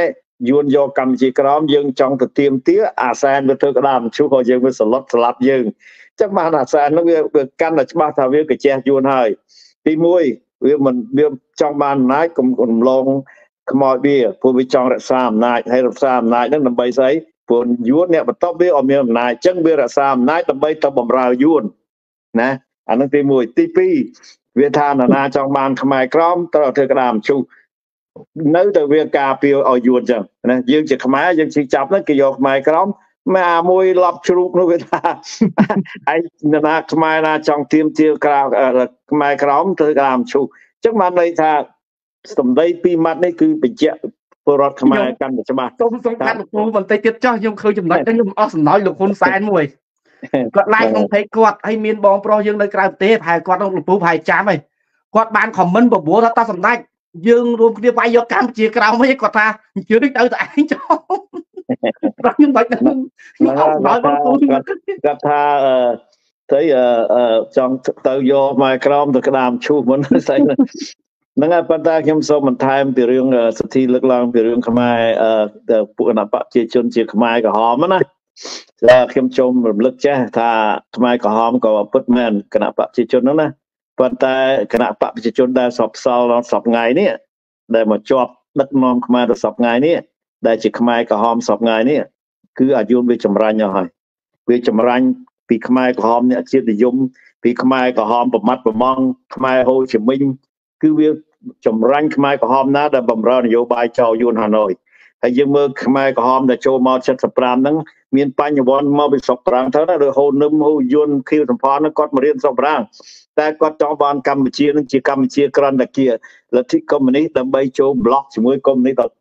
យួនយកកម្ពុជាក្រមយើងចង់ទៅទៀមទាអាសែនវាធ្វើក្តារមឈូសក៏យើងវាសឡុតស្លាប់យើងចឹងបានអាសែនហ្នឹងវាវាកាន់តែច្បាស់ថាវាកញ្ជះយួនហើយទី1វាមិនវាចង់បានអំណាចកុំរំលងខ្មោចវាព្រោះវាចង់រក្សាអំណាចហើយរក្សាអំណាចហ្នឹងដើម្បីស្អីព្រោះយួនអ្នកបន្ទាប់វាអត់មានអំណាចអញ្ចឹងវារក្សាអំណាចដើម្បីទៅបំរើយួនណា អានឹងទី1ទី2វាថាណានាចង់បានខ្មែរក្រមត្រូវធ្វើក្តាមជុះនៅតែវាការពារឲ្យយួនចឹងណាយើងជាខ្មែរយើងជិះចាប់ហ្នឹងគេយកខ្មែរក្រមមកអាមួយឡប់ជ្រូកនោះវាថាឯងណាខ្មែរណាចង់ទៀមទាក្រៅខ្មែរក្រមធ្វើក្តាមជុះអញ្ចឹងបានន័យថាសម្ដីពីរម៉ាត់នេះគឺបញ្ជាក់ពលរដ្ឋខ្មែរកាន់តែច្បាស់សូមសូមកាត់លោកគ្រូបន្តិចទៀតចោះខ្ញុំឃើញចំណុចនេះខ្ញុំអស់សំណោចលោកហ៊ុនសែនមួយ គាត់ឡាយក្នុង page គាត់ហើយមានបងប្រុសយើងនៅក្រៅប្រទេសប្រហែលគាត់នោះលពូប្រហែលចាំហើយគាត់បាន comment បបួលថាតោះសម្ដេចយើងរួមគ្នាវាយយកកម្ពុជាក្រោមវិញគាត់ថាអញ្ជើញទៅតែឯងចោលប្រខ្ញុំបាច់នឹងខ្ញុំអត់ដល់បងប្អូនគាត់ថាអឺទៅចង់ទៅយកមកក្រោមទៅក្តាមឈូសមុនស្អីហ្នឹងហើយប៉ុន្តែខ្ញុំសូមបន្ថែមពីរឿងសិទ្ធិលើកឡើងពីរឿងខ្មែរពួកអនុបកជាជនជាខ្មែរក្រហមណា តែខ្ញុំជុំរំលឹកចេះថាខ្មែរក្រហមក៏ពិតមែនគណៈបព្វជិជនហ្នឹងណាប៉ុន្តែគណៈបព្វជិជនដែលសពសល់ដល់សពថ្ងៃនេះដែលមកជាប់ដឹកនាំខ្មែរដល់សពថ្ងៃនេះដែលជាខ្មែរក្រហមសពថ្ងៃនេះគឺអាយុវាចម្រាញ់ហើយវាចម្រាញ់ពីខ្មែរក្រហមអ្នកជាតិនិយមពីខ្មែរក្រហមប្រមាត់ប្រមងខ្មែរហូជីមិញគឺវាចម្រាញ់ខ្មែរក្រហមណាដែលបំរើនយោបាយចោលយួនហាណូយ ហើយយើងមើលខ្មែរក្រហមដែលចូលមក75ហ្នឹងមានបញ្ញវន្តមកពីស្រុកប្រាំងទៅណាឬហូននឹមហូយន់ខៀវសំផនហ្នឹងគាត់មករៀនស្រុកប្រាំងតែគាត់ចង់បានកម្ពុជានឹងជាកម្ពុជាក្រាន់តែជាលទ្ធិកុម្មុយនីសដើម្បីចូលប្លុកជាមួយកុម្មុយនីសដល់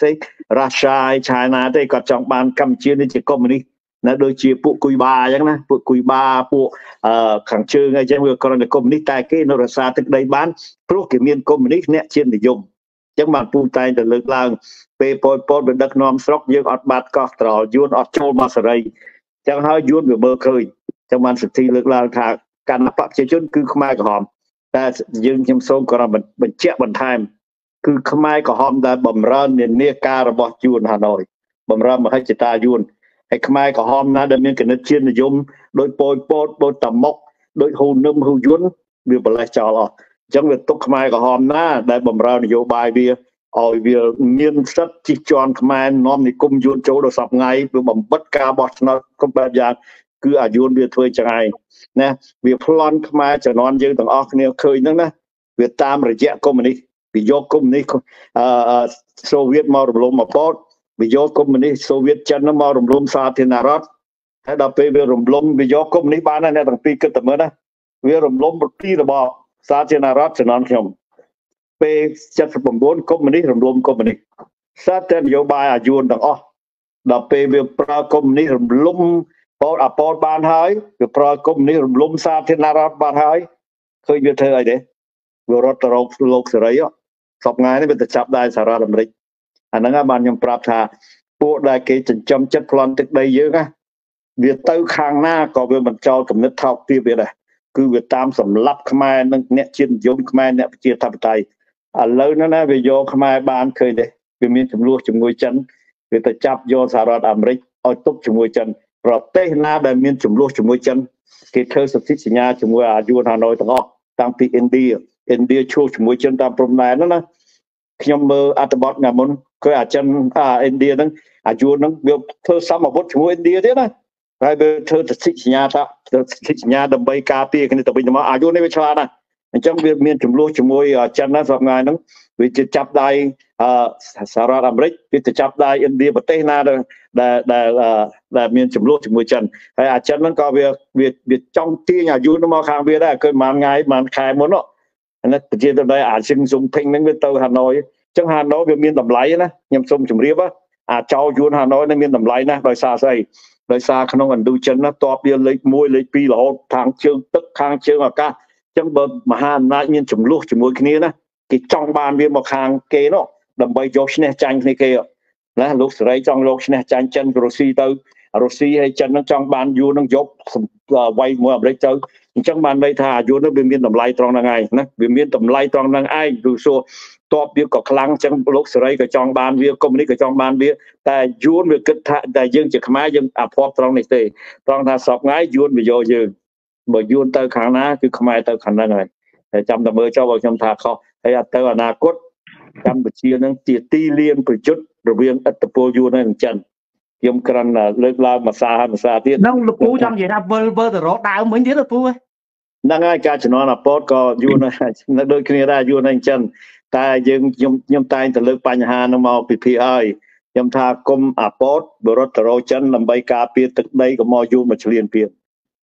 សេរ៉ាសាយឆៃណាទេគាត់ចង់បានកម្ពុជានេះជាកុម្មុយនីសនៅដូចជាពួកគុយបាអញ្ចឹងណាពួកគុយបាពួកខាងជើងអញ្ចឹងវាគ្រាន់តែកុម្មុយនីសតែគេនៅរក្សាទឹកដីបានព្រោះគេមានកុម្មុយនីសអ្នកជាតិនិយម ចឹងបានពូតែងតែលើកឡើងពេលពលពតវាដឹកនាំស្រុកយើងអត់បាត់កោះត្រល់យួនអត់ចូលមកសេរីចឹងហើយយួនវាមើលឃើញចឹងបានសិទ្ធិលើកឡើងថាគណៈបព្វជិជនគឺខ្មែរក្រហមតែយើងខ្ញុំសូមក៏បញ្ជាក់បន្ថែមគឺខ្មែរក្រហមដែលបំរើននានាការរបស់យួនហាណូយបំរើនមហិច្ឆតាយួនហើយខ្មែរក្រហមណាដែលមានគណិតជាតិនិយមដោយពោយពតដោយតាមុកដោយហ៊ូនឹមហ៊ូយុនវាបលេះចោលអស់ អញ្ចឹងវាទុកខ្មែរក្រហមណាដែលបំរើនយោបាយវាឲ្យវាមានសិទ្ធិជិះជាន់ខ្មែរនាំនិគមយួនចូលដល់សប្ងៃវាបំបិតការបោះឆ្នោតគ្រប់បែបយ៉ាងគឺអាយុនវាធ្វើចឹងឯងណាវាប្លន់ខ្មែរជំនាន់យើងទាំងអស់គ្នាឃើញហ្នឹងណាវាតាមរយៈកុម្មុយនីសវាយកកុម្មុយនីសអឺសូវៀតមករំលំមកបតវាយកកុម្មុយនីសសូវៀតចិនមករំលំសាធារណរដ្ឋហើយដល់ពេលវារំលំវាយកកុម្មុយនីសបានអ្នកទាំងពីរគិតតែមើលណាវារំលំពីរបប សាធារណរដ្ឋជំនាន់ខ្ញុំពេល79កុម្មុយនីសរំលំកុម្មុយនីសសាតែនយោបាយអាយុនទាំងអស់ដល់ពេលវាប្រើកុម្មុយនីសរំលំពោតអពោតបានហើយវាប្រើកុម្មុយនីសរំលំសាធារណរដ្ឋបានហើយឃើញវាធ្វើអីទេវារត់ទៅរកលោកសេរីសពថ្ងៃនេះវាទៅចាប់ដែរសហរដ្ឋអាមេរិកអាហ្នឹងបានខ្ញុំប្រាប់ថាពួកដែលគេចិញ្ចឹមចិត្តប្លន់ទឹកដីយើងណាវាទៅខាងណាក៏វាមិនចោលគំនិតថោកទាបវាដែរ គឺវាតាមសម្លាប់ខ្មែរនិងអ្នកជាតិនិយមខ្មែរអ្នកប្រជាធិបតេយ្យឥឡូវហ្នឹងណាវាយកខ្មែរបានឃើញទេវាមានចំនួនជាមួយចិនវាទៅចាប់យកសហរដ្ឋអាមេរិកឲ្យទប់ជាមួយចិនប្រទេសណាដែលមានចំនួនជាមួយចិនគេធ្វើសន្ធិសញ្ញាជាមួយអាយួនហាណូយទាំងអស់តាំងពីឥណ្ឌាឥណ្ឌាឈ្លោះជាមួយចិនតាមព្រំដែនហ្នឹងណាខ្ញុំមើលអត្ថបទថ្ងៃមុនឃើញអាចិនអាឥណ្ឌាហ្នឹងអាយួនហ្នឹងវាធ្វើសមអាវុធជាមួយឥណ្ឌាទៀតណា ហើយវាធ្វើសន្ធិសញ្ញាថាសន្ធិសញ្ញាដើម្បីការពារគ្នាទៅវិញទៅមកអាយួននេះវាឆ្លាតណាស់អញ្ចឹងវាមានចំនួនជាមួយចិនណាសម្រាប់ថ្ងៃហ្នឹងវាជាចាប់ដៃសហរដ្ឋអាមេរិកវាទៅចាប់ដៃឥណ្ឌាប្រទេសណាដែលដែលដែលមានចំនួនជាមួយចិនហើយអាចិនហ្នឹងក៏វាវាចង់ទាញអាយុមកខាងវាដែរគឺមួយថ្ងៃមួយខែមុនអានេះប្រជាទៅដែរអាជឹងសុំភិងហ្នឹងវាទៅហាណូយអញ្ចឹងហាណូយវាមានតម្លៃណាខ្ញុំសូមជម្រាបអាចោយួនហាណូយនេះមានតម្លៃណាស់ដោយសារស្អី ដោយសារក្នុងឥណ្ឌូចិនណាតបវាលេខ1លេខ2រហូតខាងជើងទឹកខាងជើងអាកាសចឹងបើមហាអំណាចមានចំនួនជាមួយគ្នាណាគេចង់បានវាមកខាងគេនោះដើម្បីយកឈ្នះចាញ់គ្នាគេណាលោកសេរីចង់លោកឈ្នះចាញ់ចិនរុស្ស៊ីទៅ រុស្ស៊ីហើយចិននឹងចង់បានយួននឹងយកវាយមួយអាមេរិកទៅអញ្ចឹងបានន័យថាយួននឹងវាមានតម្លៃត្រង់ហ្នឹងឯងណាវាមានតម្លៃត្រង់ហ្នឹងឯងគឺសួរតបវាក៏ខ្លាំងអញ្ចឹងលោកសេរីក៏ចង់បានវាកុំនេះក៏ចង់បានវាតែយួនវាគិតថាតែយើងជាខ្មែរយើងអភ័ព្វត្រង់នេះទេត្រង់ថាសពថ្ងៃយួនវាយកយើងបើយួនទៅខាងណាគឺខ្មែរទៅខាងហ្នឹងហើយតែចាំតែមើលចុះបើខ្ញុំថាខុសហើយទៅអនាគតកម្ពុជានឹងជាទីលានប្រយុទ្ធរវាងឥទ្ធិពលយួននិងចិន ខ្ញុំគ្រាន់លើកឡើងមួយសារហើយមួយសារទៀតនឹងលោកពូចង់និយាយថាវិលវិលទៅរកដើមវិញទៀតលោកពូហ្នឹងហើយការជំនាន់អពតក៏យូរណាស់នៅដូចគ្នាដែរយូរណាស់អញ្ចឹងតែយើងខ្ញុំខ្ញុំតែងទៅលើកបញ្ហានោះមកពិភាក្សាហើយខ្ញុំថាគុំអពតបរតរោចិនដើម្បីការពារទឹកដីកុំមកយូរមកឆ្លៀនពៀន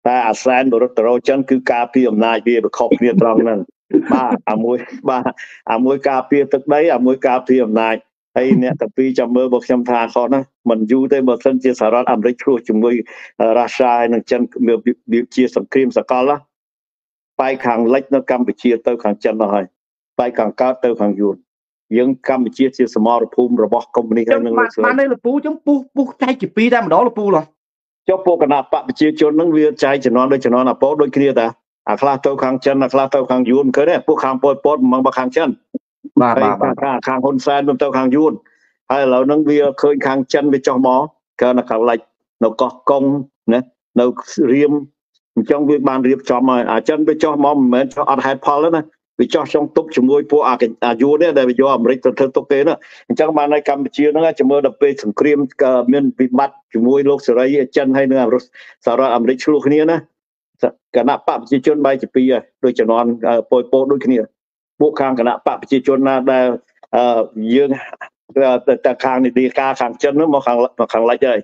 តែអាសែនបរតរោចិនគឺការពារអំណាចវាប្រខុសគ្នាត្រង់ហ្នឹងបាទអាមួយបាទអាមួយការពារទឹកដីអាមួយការពារអំណាច ហើយអ្នកតាពីចាំមើលបើខ្ញុំថាខុសណាមិនយូរទេបើសិនជាសហរដ្ឋអាមេរិកឆ្លោះជាមួយរុស្ស៊ីហើយនិងចិនមានជាសង្គ្រាមសកលណាបែកខាងលិចនៅកម្ពុជាទៅខាងចិនទៅហើយបែកខាងកើតទៅខាងយួនយើងកម្ពុជាជាសមរភូមិរបស់កុម្មុយនីសហើយនឹងបាននៅលពូចឹងពុះពុះចែកជាពីរតែម្ដងលពូឡោះចុះពួកគណៈបកប្រជាជននឹងវាចែកចំនួនដូចចំនួនអពោដូចគ្នាតាអាខ្លះទៅខាងចិនអាខ្លះទៅខាងយួនឃើញទេពួកខាងពលពតមិនមកខាងចិន បាទបាទខាងខាងហ៊ុនសែនទៅទៅខាងយួនហើយឥឡូវហ្នឹងវាឃើញខាងចិនវាចុះមកកើនៅខាងលិចនៅកោះកុងណានៅរៀមអញ្ចឹងវាបានរៀបចំហើយអាចិនវាចុះមកមិនមែនចុះអត់ហេតុផលទេណាវាចោះចង់ទុកជាមួយពួកអាយុនេះដែលវាយកអាមេរិកទៅធ្វើទុកគេណាអញ្ចឹងបាននៅកម្ពុជាហ្នឹងជាមួយដល់ពេលសង្គ្រាមមានវិបត្តិជាមួយលោកសេរីចិនហើយនៅសហរដ្ឋអាមេរិកឆ្លោះគ្នាណាគណៈបកប្រជាជនបែរជាពីរដូចជំនាន់ពលពតដូចគ្នា ពួកខាងគណៈបកប្រជាជនណាដែលយើងទៅខាងនីតិការខាងចិនមកខាងខាងលិចហើយ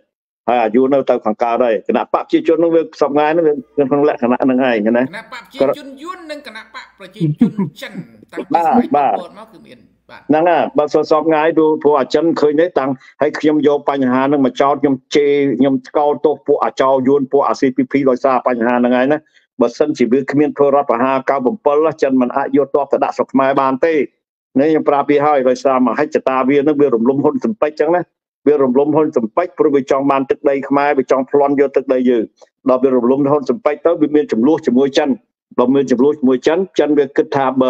ហើយអាយុនៅទៅខាងកើតហើយគណៈបកប្រជាជននឹងវាសពថ្ងៃនឹងវាក្នុងលក្ខណៈហ្នឹងហើយណាគណៈបកប្រជាជនយួននិងគណៈបកប្រជាជនចិនតាំងពីសម័យពលមកគឺមានបាទហ្នឹងហើយបើសសពថ្ងៃព្រោះព្រោះអាចិនឃើញទេតាំងហើយខ្ញុំយកបញ្ហាហ្នឹងមកចោតខ្ញុំជេរខ្ញុំស្កោតទោសពួកអាចោយួនពួកអា CPP ដោយសារបញ្ហាហ្នឹងហើយណា បើសិនជាវាគ្មានធ្វើរដ្ឋប្រហារ97ចិនមិនអាចយកតបទៅដាក់ស្រុកខ្មែរបានទេនេះខ្ញុំប្រាប់វាហើយដោយសារមហិច្ឆតាវានឹងវារំលំហ៊ុនសំពេចចឹងណាវារំលំហ៊ុនសំពេចព្រោះវាចង់បានទឹកដីខ្មែរវាចង់ប្លន់យកទឹកដីយើងដល់វារំលំហ៊ុនសំពេចទៅវាមានចំនួនជាមួយចិនបើមានចំនួនជាមួយចិនចិនវាគិតថាបើ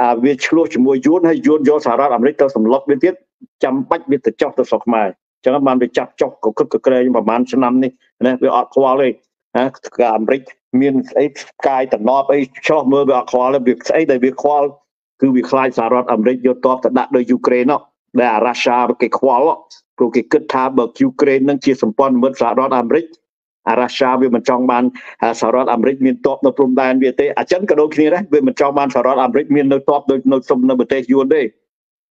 អាវាឆ្លោះជាមួយយួនហើយយួនយកសហរដ្ឋអាមេរិកទៅសម្លុតវាទៀតចាំបាច់វាទៅចោះទៅស្រុកខ្មែរអញ្ចឹងបានវាចាប់ចុកកគិតកក្រែងប្រហែលឆ្នាំនេះណាវាអត់ខ្វល់ទេណាអាមេរិក មានស្អីកាយតំណប់អីឆ្លោះមើលវាអត់ខ្វល់ទេវាស្អីដែលវាខ្វល់គឺវាខ្លាចសហរដ្ឋអាមេរិកយកតបទៅដាក់លើយូក្រេននោះដែលអារ៉ាសាគេខ្វល់ព្រោះគេគិតថាបើយូក្រេននឹងជាសម្ព័ន្ធមិត្តសហរដ្ឋអាមេរិកអារ៉ាសាវាមិនចង់បានសហរដ្ឋអាមេរិកមានតបនៅព្រំដែនវាទេអញ្ចឹងក៏ដូចគ្នាដែរវាមិនចង់បានសហរដ្ឋអាមេរិកមាននៅតបដូចនៅសុំនៅប្រទេសយួនទេ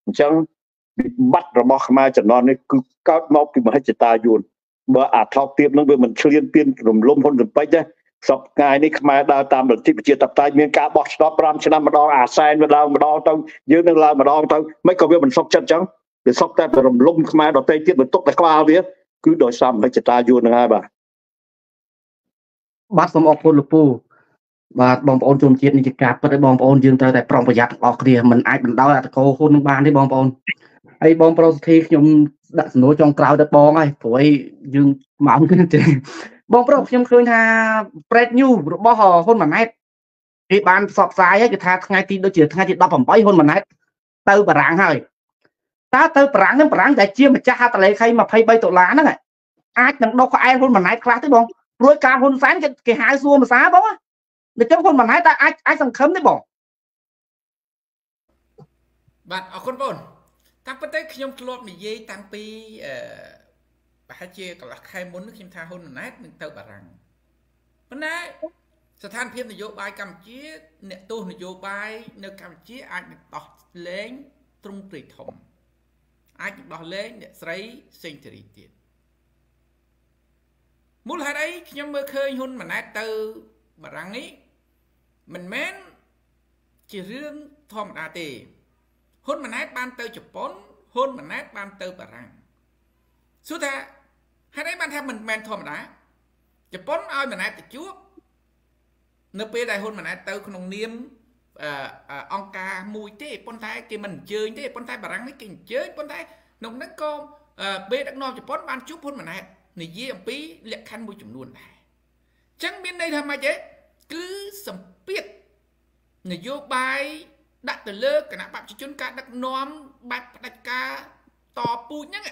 អញ្ចឹងវិបត្តិរបស់ខ្មែរចំនួននេះគឺកើតមកពីមហិច្ឆតាយួនបើអាថោកទៀបនឹងវាមិនឈ្លានពានរំលំហ៊ុនសំពេចទេ សពថ្ងៃនេះខ្មែរដើរតាមលទ្ធិប្រជាធិបតេយ្យមានការបោះឆ្នោត5ឆ្នាំម្ដងអាសែនម្ដងម្ដងទៅយើងនឹងឡើងម្ដងទៅមិនក៏វាមិនសុខចិត្តអញ្ចឹងវាសុខតែរំលំខ្មែរដតេទៀតបន្ទុកតែក្បាលវាគឺដោយសារមហិច្ឆតាយួននឹងហើយបាទបាទសូមអរគុណលោកពូបាទបងប្អូនជនជាតិនេះជាការពិតឲ្យបងប្អូនយើងត្រូវតែប្រុងប្រយ័ត្នទាំងអស់គ្នាមិនអាចបណ្ដោយអតកោហ៊ុននឹងបានទេបងប្អូនហើយបងប្រុសសុធីខ្ញុំដាក់សំណួរចុងក្រោយទៅបងហើយព្រោះឲ្យយើងម៉ោងគឺទេ បងប្រុសខ្ញុំឃើញថា Bread News របស់ហ៊ុនម៉ាណែតគេបានផ្សព្វផ្សាយហើយគេថាថ្ងៃទីដូចជាថ្ងៃទី18ហ៊ុនម៉ាណែតទៅបារាំងហើយតើទៅបារាំងនឹងបារាំងដែលជាម្ចាស់ហត្ថលេខី23ដុល្លារហ្នឹងអាចនឹងដុសក្អែលហ៊ុនម៉ាណែតខ្លះទេបងព្រួយការហ៊ុនសែនគេគេហៅសួរភាសាបងអញ្ចឹងហ៊ុនម៉ាណែតតើអាចអាចសង្ឃឹមទេបងបាទអរគុណបងតាមពិតទៅខ្ញុំធ្លាប់និយាយតាំងពីអឺ ប្រហែលជាកន្លះខែមុនខ្ញុំថាហ៊ុនម៉ាណែតនឹងទៅបារាំងប៉ុន្តែស្ថានភាពនយោបាយកម្ពុជាអ្នកទោសនយោបាយនៅកម្ពុជាអាចនឹងដោះលែងទ្រង់ទ្រាយធំ អាចនឹងដោះលែងអ្នកស្រីសេងធារីទៀតមូលហេតុអីខ្ញុំមើលឃើញហ៊ុនម៉ាណែតទៅបារាំងនេះមិនមែនជារឿងធម្មតាទេហ៊ុនម៉ាណែតបានទៅជប៉ុនហ៊ុនម៉ាណែតបានទៅបារាំងសួរថា ហេតុអីបានថាមិនមែនធម្មតាជប៉ុនឲ្យម៉ាណែតទៅជួបនៅពេលដែលហ៊ុនម៉ាណែតទៅ ក្នុងនាមអង្គការមួយទេប៉ុន្តែគេមិនអញ្ជើញទេប៉ុន្តែបារាំងនេះគេអញ្ជើញប៉ុន្តែក្នុងនោះក៏ពេលដឹកនាំជប៉ុនបានជួបហ៊ុនម៉ាណែតនិយាយអំពីលក្ខខណ្ឌមួយចំនួនដែរអញ្ចឹងមានន័យថាម៉េចទេគឺសម្ពាធនយោបាយដាក់ទៅលើគណៈបព្វជិជនការដឹកនាំបែបផ្ដាច់ការតពូជហ្នឹង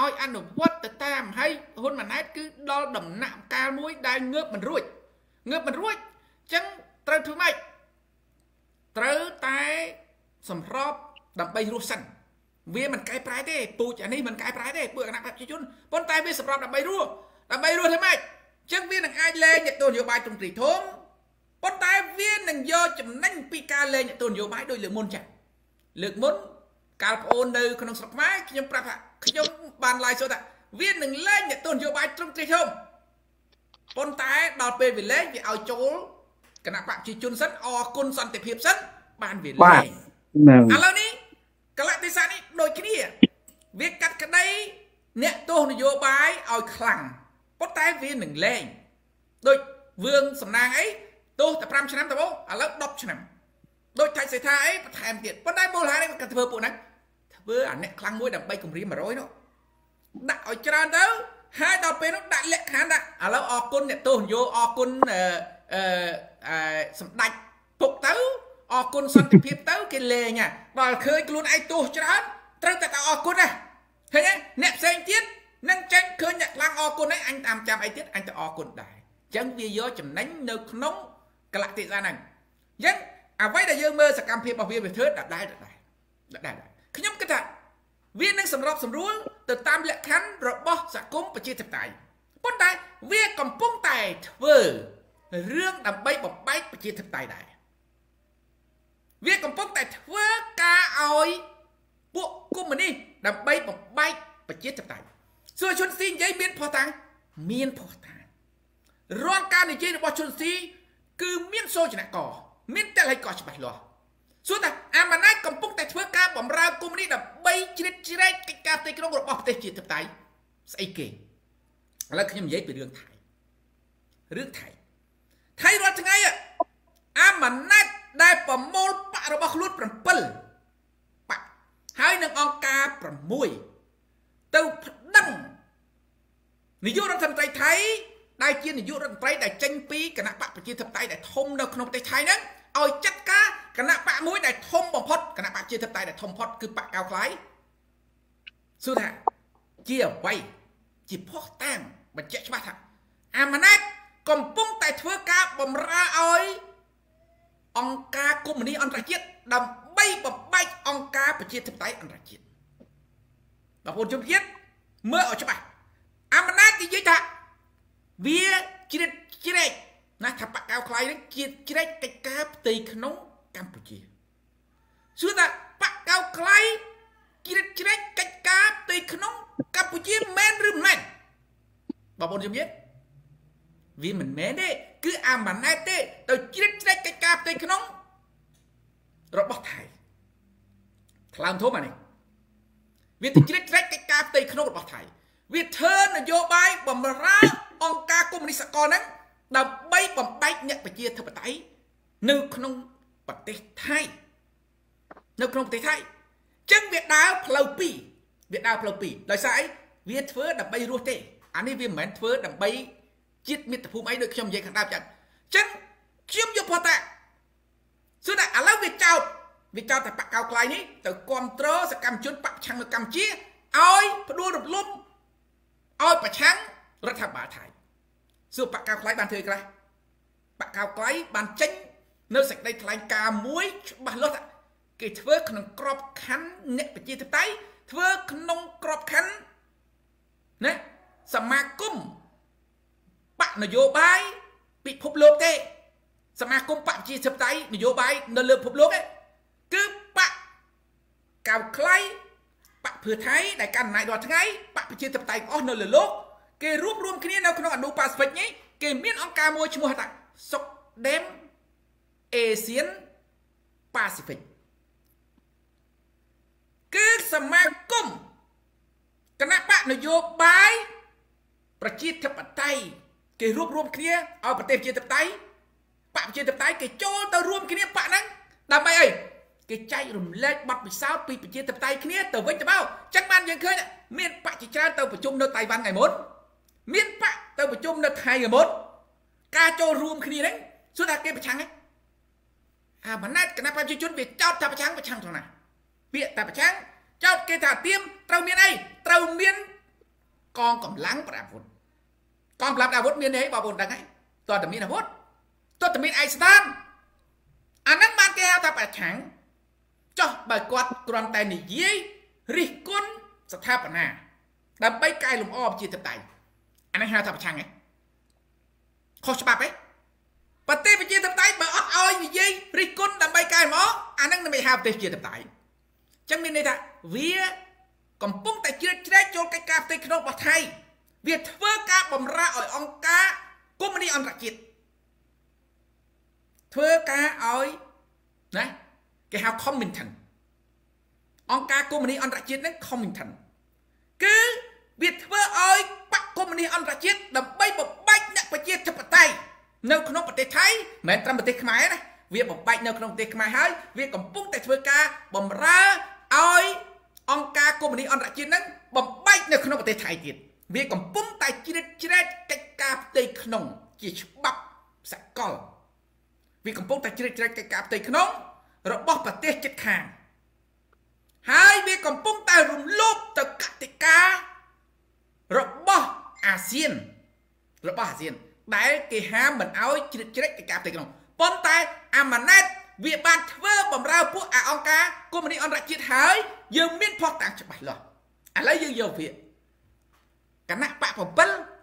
ឲ្យអនុវត្តទៅតាមហើយហ៊ុនម៉ាណែតគឺដល់ដំណាក់កាលមួយដែលងើបមិនរួចងើបមិនរួចអញ្ចឹងត្រូវធ្វើម៉េចត្រូវតែសម្របដើម្បីរស់សិនវាមិនកែប្រែទេពូជអានេះមិនកែប្រែទេពួកគណៈប្រជាជនប៉ុន្តែវាសម្រាប់ដើម្បីរស់ដើម្បីរស់ធ្វើម៉េចអញ្ចឹងវានឹងអាចលែងអ្នកទស្សនយោបាយទ្រង់ទ្រីធំប៉ុន្តែវានឹងយកចំណេញពីការលេងទូនយោបាយដោយលើកមុនចាស់លើកមុនកាលប្អូននៅក្នុងស្រុកខ្មែរខ្ញុំប្រាប់ថាខ្ញុំ បានឡាយសូថាវានឹងលេងទូនយោបាយត្រឹមត្រីធំប៉ុន្តែដល់ពេលវាលេងវាឲ្យចូលគណៈបកប្រជាជនសិនអរគុណសន្តិភាពសិនបានវាលេងឥឡូវនេះកលៈទេសៈនេះដូចគ្នាវាកាត់ក្តីអ្នកទោសនយោបាយឲ្យខ្លាំងប៉ុន្តែវានឹងលែងដូចវឿងសំណាងអីទោសតែ5ឆ្នាំទៅមកឥឡូវ10ឆ្នាំដូចថៃសេថាអីបន្ថែមទៀតប៉ុន្តែមូលហេតុនេះក៏ធ្វើពួកហ្នឹងធ្វើអាអ្នកខ្លាំងមួយដើម្បីគម្រាម100នោះ ដាក់ឲ្យច្រើនទៅហើយដល់ពេលនោះដាក់លក្ខខណ្ឌដាក់ឥឡូវអរគុណអ្នកទោសនយោអរគុណអឺអឺសម្ដេចពុកទៅអរគុណសន្តិភាពទៅគេលេងដល់ឃើញខ្លួនឯងទោសច្រើនត្រូវតែអរគុណណាឃើញទេអ្នកផ្សេងទៀតនឹងចេញឃើញអ្នកខ្លាំងអរគុណហ្នឹងអញតាមចាំអីទៀតអញទៅអរគុណដែរអញ្ចឹងវាយកចំណេញនៅក្នុងកលៈទេសៈហ្នឹងអញ្ចឹងអ្វីដែលយើងមើលសកម្មភាពរបស់វាវាធ្វើដដែលដដែលដដែលខ្ញុំគិតថា វានឹងសម្របសម្រួលទៅតាមលក្ខខណ្ឌរបស់សហគមន៍ប្រជាធិបតេយ្យប៉ុន្តែវាកំពុងតែធ្វើរឿងដើម្បីបំបែកប្រជាធិបតេយ្យដែរវាកំពុងតែធ្វើការឲ្យពួកកុម្មុយនីសដើម្បីបំបែកប្រជាធិបតេយ្យសួរជនស៊ីនិយាយមានផុសតាំងមានផុសតាំងរាល់ការនិយាយរបស់ជនស៊ីគឺមានសូចនកមានតលហិកច្បាស់លាស់ សួរថាអាម៉ាណាចកំពុងតែធ្វើការបំរើកុម្មុយនីសដើម្បីជ្រៀតជ្រែកកិច្ចការផ្ទៃក្នុងរបស់ប្រទេសជាធិបតេយ្យស្អីគេឥឡូវខ្ញុំនិយាយពីរឿងថៃរឿងថៃថៃរាល់ថ្ងៃអាម៉ាណាចដែលប្រមូលបករបស់ខ្លួន7បកហើយនឹងអង្គការ6ទៅប្តឹងនាយករដ្ឋមន្ត្រីថៃដែលជានាយករដ្ឋមន្ត្រីដែលចេញពីគណៈបកប្រជាធិបតេយ្យដែលធំនៅក្នុងប្រទេសថៃហ្នឹងឲ្យចាត់ការ គណៈបកមួយដែលធំបំផុតគណៈបកប្រជាធិបតេយ្យដែលធំបំផុតគឺបកកៅខ្លាយសួរថាជាអ្វីជាផុសតាំងបញ្ជាក់ច្បាស់ថាអាម៉ាណាតកំពុងតែធ្វើការបំរើឲ្យអង្គការកុម្មុយនីអន្តរជាតិដើម្បីបំបែកអង្គការប្រជាធិបតេយ្យអន្តរជាតិបងប្អូនជំរាបមើលឲ្យច្បាស់អាម៉ាណាតនិយាយថាវាជ្រៀតជ្រែកណាថាបកកៅខ្លាយនឹងជាជ្រែកកិច្ចការផ្ទៃក្នុង កម្ពុជាសួរថាបកកៅខ្លាយជ្រៀតជ្រែកកិច្ចការផ្ទៃក្នុងកម្ពុជាមែនឬមិនមែនបងប្អូនជំរាបវាមិនមែនទេគឺអាម៉ាណែតទេ ទៅជ្រៀតជ្រែកកិច្ចការផ្ទៃក្នុង របស់ថៃខ្លាំងធំអានេះវាទៅជ្រៀតជ្រែកកិច្ចការផ្ទៃក្នុងរបស់ថៃវាធ្វើនយោបាយបំរើអង្គការកុម្មុយនីសកលហ្នឹងដើម្បីបំបែកអ្នកប្រជាធិបតេយ្យនៅក្នុង ប្រទេសថៃនៅក្នុងប្រទេសថៃចឹងវាដើរផ្លូវពីរវាដើរផ្លូវពីរដោយសារអីវាធ្វើដើម្បីរស់ទេអានេះវាមិនមែនធ្វើដើម្បីជាតិមាតុភូមិអីដូចខ្ញុំនិយាយខាងដើមចឹងចឹងខ្ញុំយកផតតាសួរថាឥឡូវវាចោតវាចោតតែបកកៅខ្លាយនេះទៅគ្រប់គ្រងសកម្មជនបកឆាំងនៅកម្ពុជាឲ្យផ្ដួលរំលំឲ្យប្រឆាំងរដ្ឋាភិបាលថៃសួរបកកៅខ្លាយបានធ្វើអីខ្លះបកកៅខ្លាយបានចេញ នៅសេចក្តីថ្លែងការណ៍មួយច្បាស់លាស់គេធ្វើក្នុងក្របខ័ណ្ឌអ្នកប្រជាធិបតេយ្យធ្វើក្នុងក្របខ័ណ្ឌណាសមាគមបកនយោបាយពិភពលោកទេ សមាគមបកប្រជាធិបតេយ្យនយោបាយនៅលើពិភពលោកទេគឺបកកៅខ្លៃបកភឿថៃដែលកាន់អំណាចរាល់ថ្ងៃបកប្រជាធិបតេយ្យអស់នៅលើលោកគេរួបរวมគ្នានៅក្នុងអនុប៉ាស៊ីហ្វិកនេះគេមានអង្គការមួយឈ្មោះថាសុកដេម អេសៀនប៉ាស៊ីហ្វិកគឺសមាគមគណៈបកនយោបាយប្រជាធិបតេយ្យគេរួបរวมគ្នាឲ្យប្រទេសប្រជាធិបតេយ្យបកប្រជាធិបតេយ្យគេចូលទៅរួមគ្នាបកហ្នឹងដើម្បីអីគេចែករំលែកបទពិសោធន៍ពីប្រជាធិបតេយ្យគ្នាទៅវិញទៅមកចឹងបានយើងឃើញមានបកជាច្រើនទៅប្រជុំនៅតៃវ៉ាន់ថ្ងៃមុនមានបកទៅប្រជុំនៅថៃថ្ងៃមុនការចូលរួមគ្នាហ្នឹងសួរថាគេប្រឆាំងទេ អាម៉ណាត់គណៈប្រជាជនវាចោតថាប្រឆាំងប្រឆាំងត្រង់ណាពាក្យតែប្រឆាំងចោតគេថាទៀមត្រូវមានអីត្រូវមានកងកម្លាំងប្រដាប់អាវុធកងកម្លាំងអាវុធមានទេបងប្អូនដឹងហើយតើតែមានអាវុធតើតែមានឯកស្ថានអាហ្នឹងបានគេហៅថាប្រឆាំងចោះបើគាត់គ្រាន់តែនិយាយរិះគន់ស្ថាបនាដើម្បីកែលម្អប្រជាធិបតេយ្យអានេះហៅថាប្រឆាំងហ៎ខុសច្បាប់ហ៎ ប្រទេសប្រជាធិបតេយ្យបើអត់ឲ្យនិយាយរិះគន់ដើម្បីកែមកអានឹងមិនហៅប្រទេសប្រជាធិបតេយ្យចឹងមានន័យថាវាកំពុងតែជ្រៀតជ្រែកចូលកិច្ចការផ្ទៃក្នុងរបស់ថៃវាធ្វើការបំរើឲ្យអង្គការកុម្មុយនីអន្តរជាតិធ្វើការឲ្យណាគេហៅ Comintern អង្គការកុម្មុយនីអន្តរជាតិហ្នឹង Comintern គឺវាធ្វើឲ្យបកកុម្មុយនីអន្តរជាតិដើម្បីបំបែកអ្នកប្រជាធិបតេយ្យ នៅក្នុងប្រទេសថៃមិនមែនត្រឹមប្រទេសខ្មែរណាវាបំបែកនៅក្នុងប្រទេសខ្មែរហើយវាកំពុងតែធ្វើការបំរើឲ្យអង្គការកុម្មុយនីអន្តរជាតិហ្នឹងបំបែកនៅក្នុងប្រទេសថៃទៀតវាកំពុងតែជ្រៀតជ្រែកកិច្ចការផ្ទៃក្នុង ជាច្បាប់សកលវាកំពុងតែជ្រៀតជ្រែកកិច្ចការផ្ទៃក្នុង របស់ប្រទេសជិតខាងហើយវាកំពុងតែរំលោភទៅកតិការបស់អាស៊ានរបស់អាស៊ាន ដែលគេហាមមិនអោយជ្រៀតជ្រែកកិច្ចការផ្ទៃក្នុងប៉ុន្តែអាម៉ាណែតវាបានធ្វើបំរើពួកអាអង្គការកុម្មុយនីអន្តរជាតិហើយយើងមានផុសតាំងច្បាស់លាស់ឥឡូវយើងយកវាគណៈបក7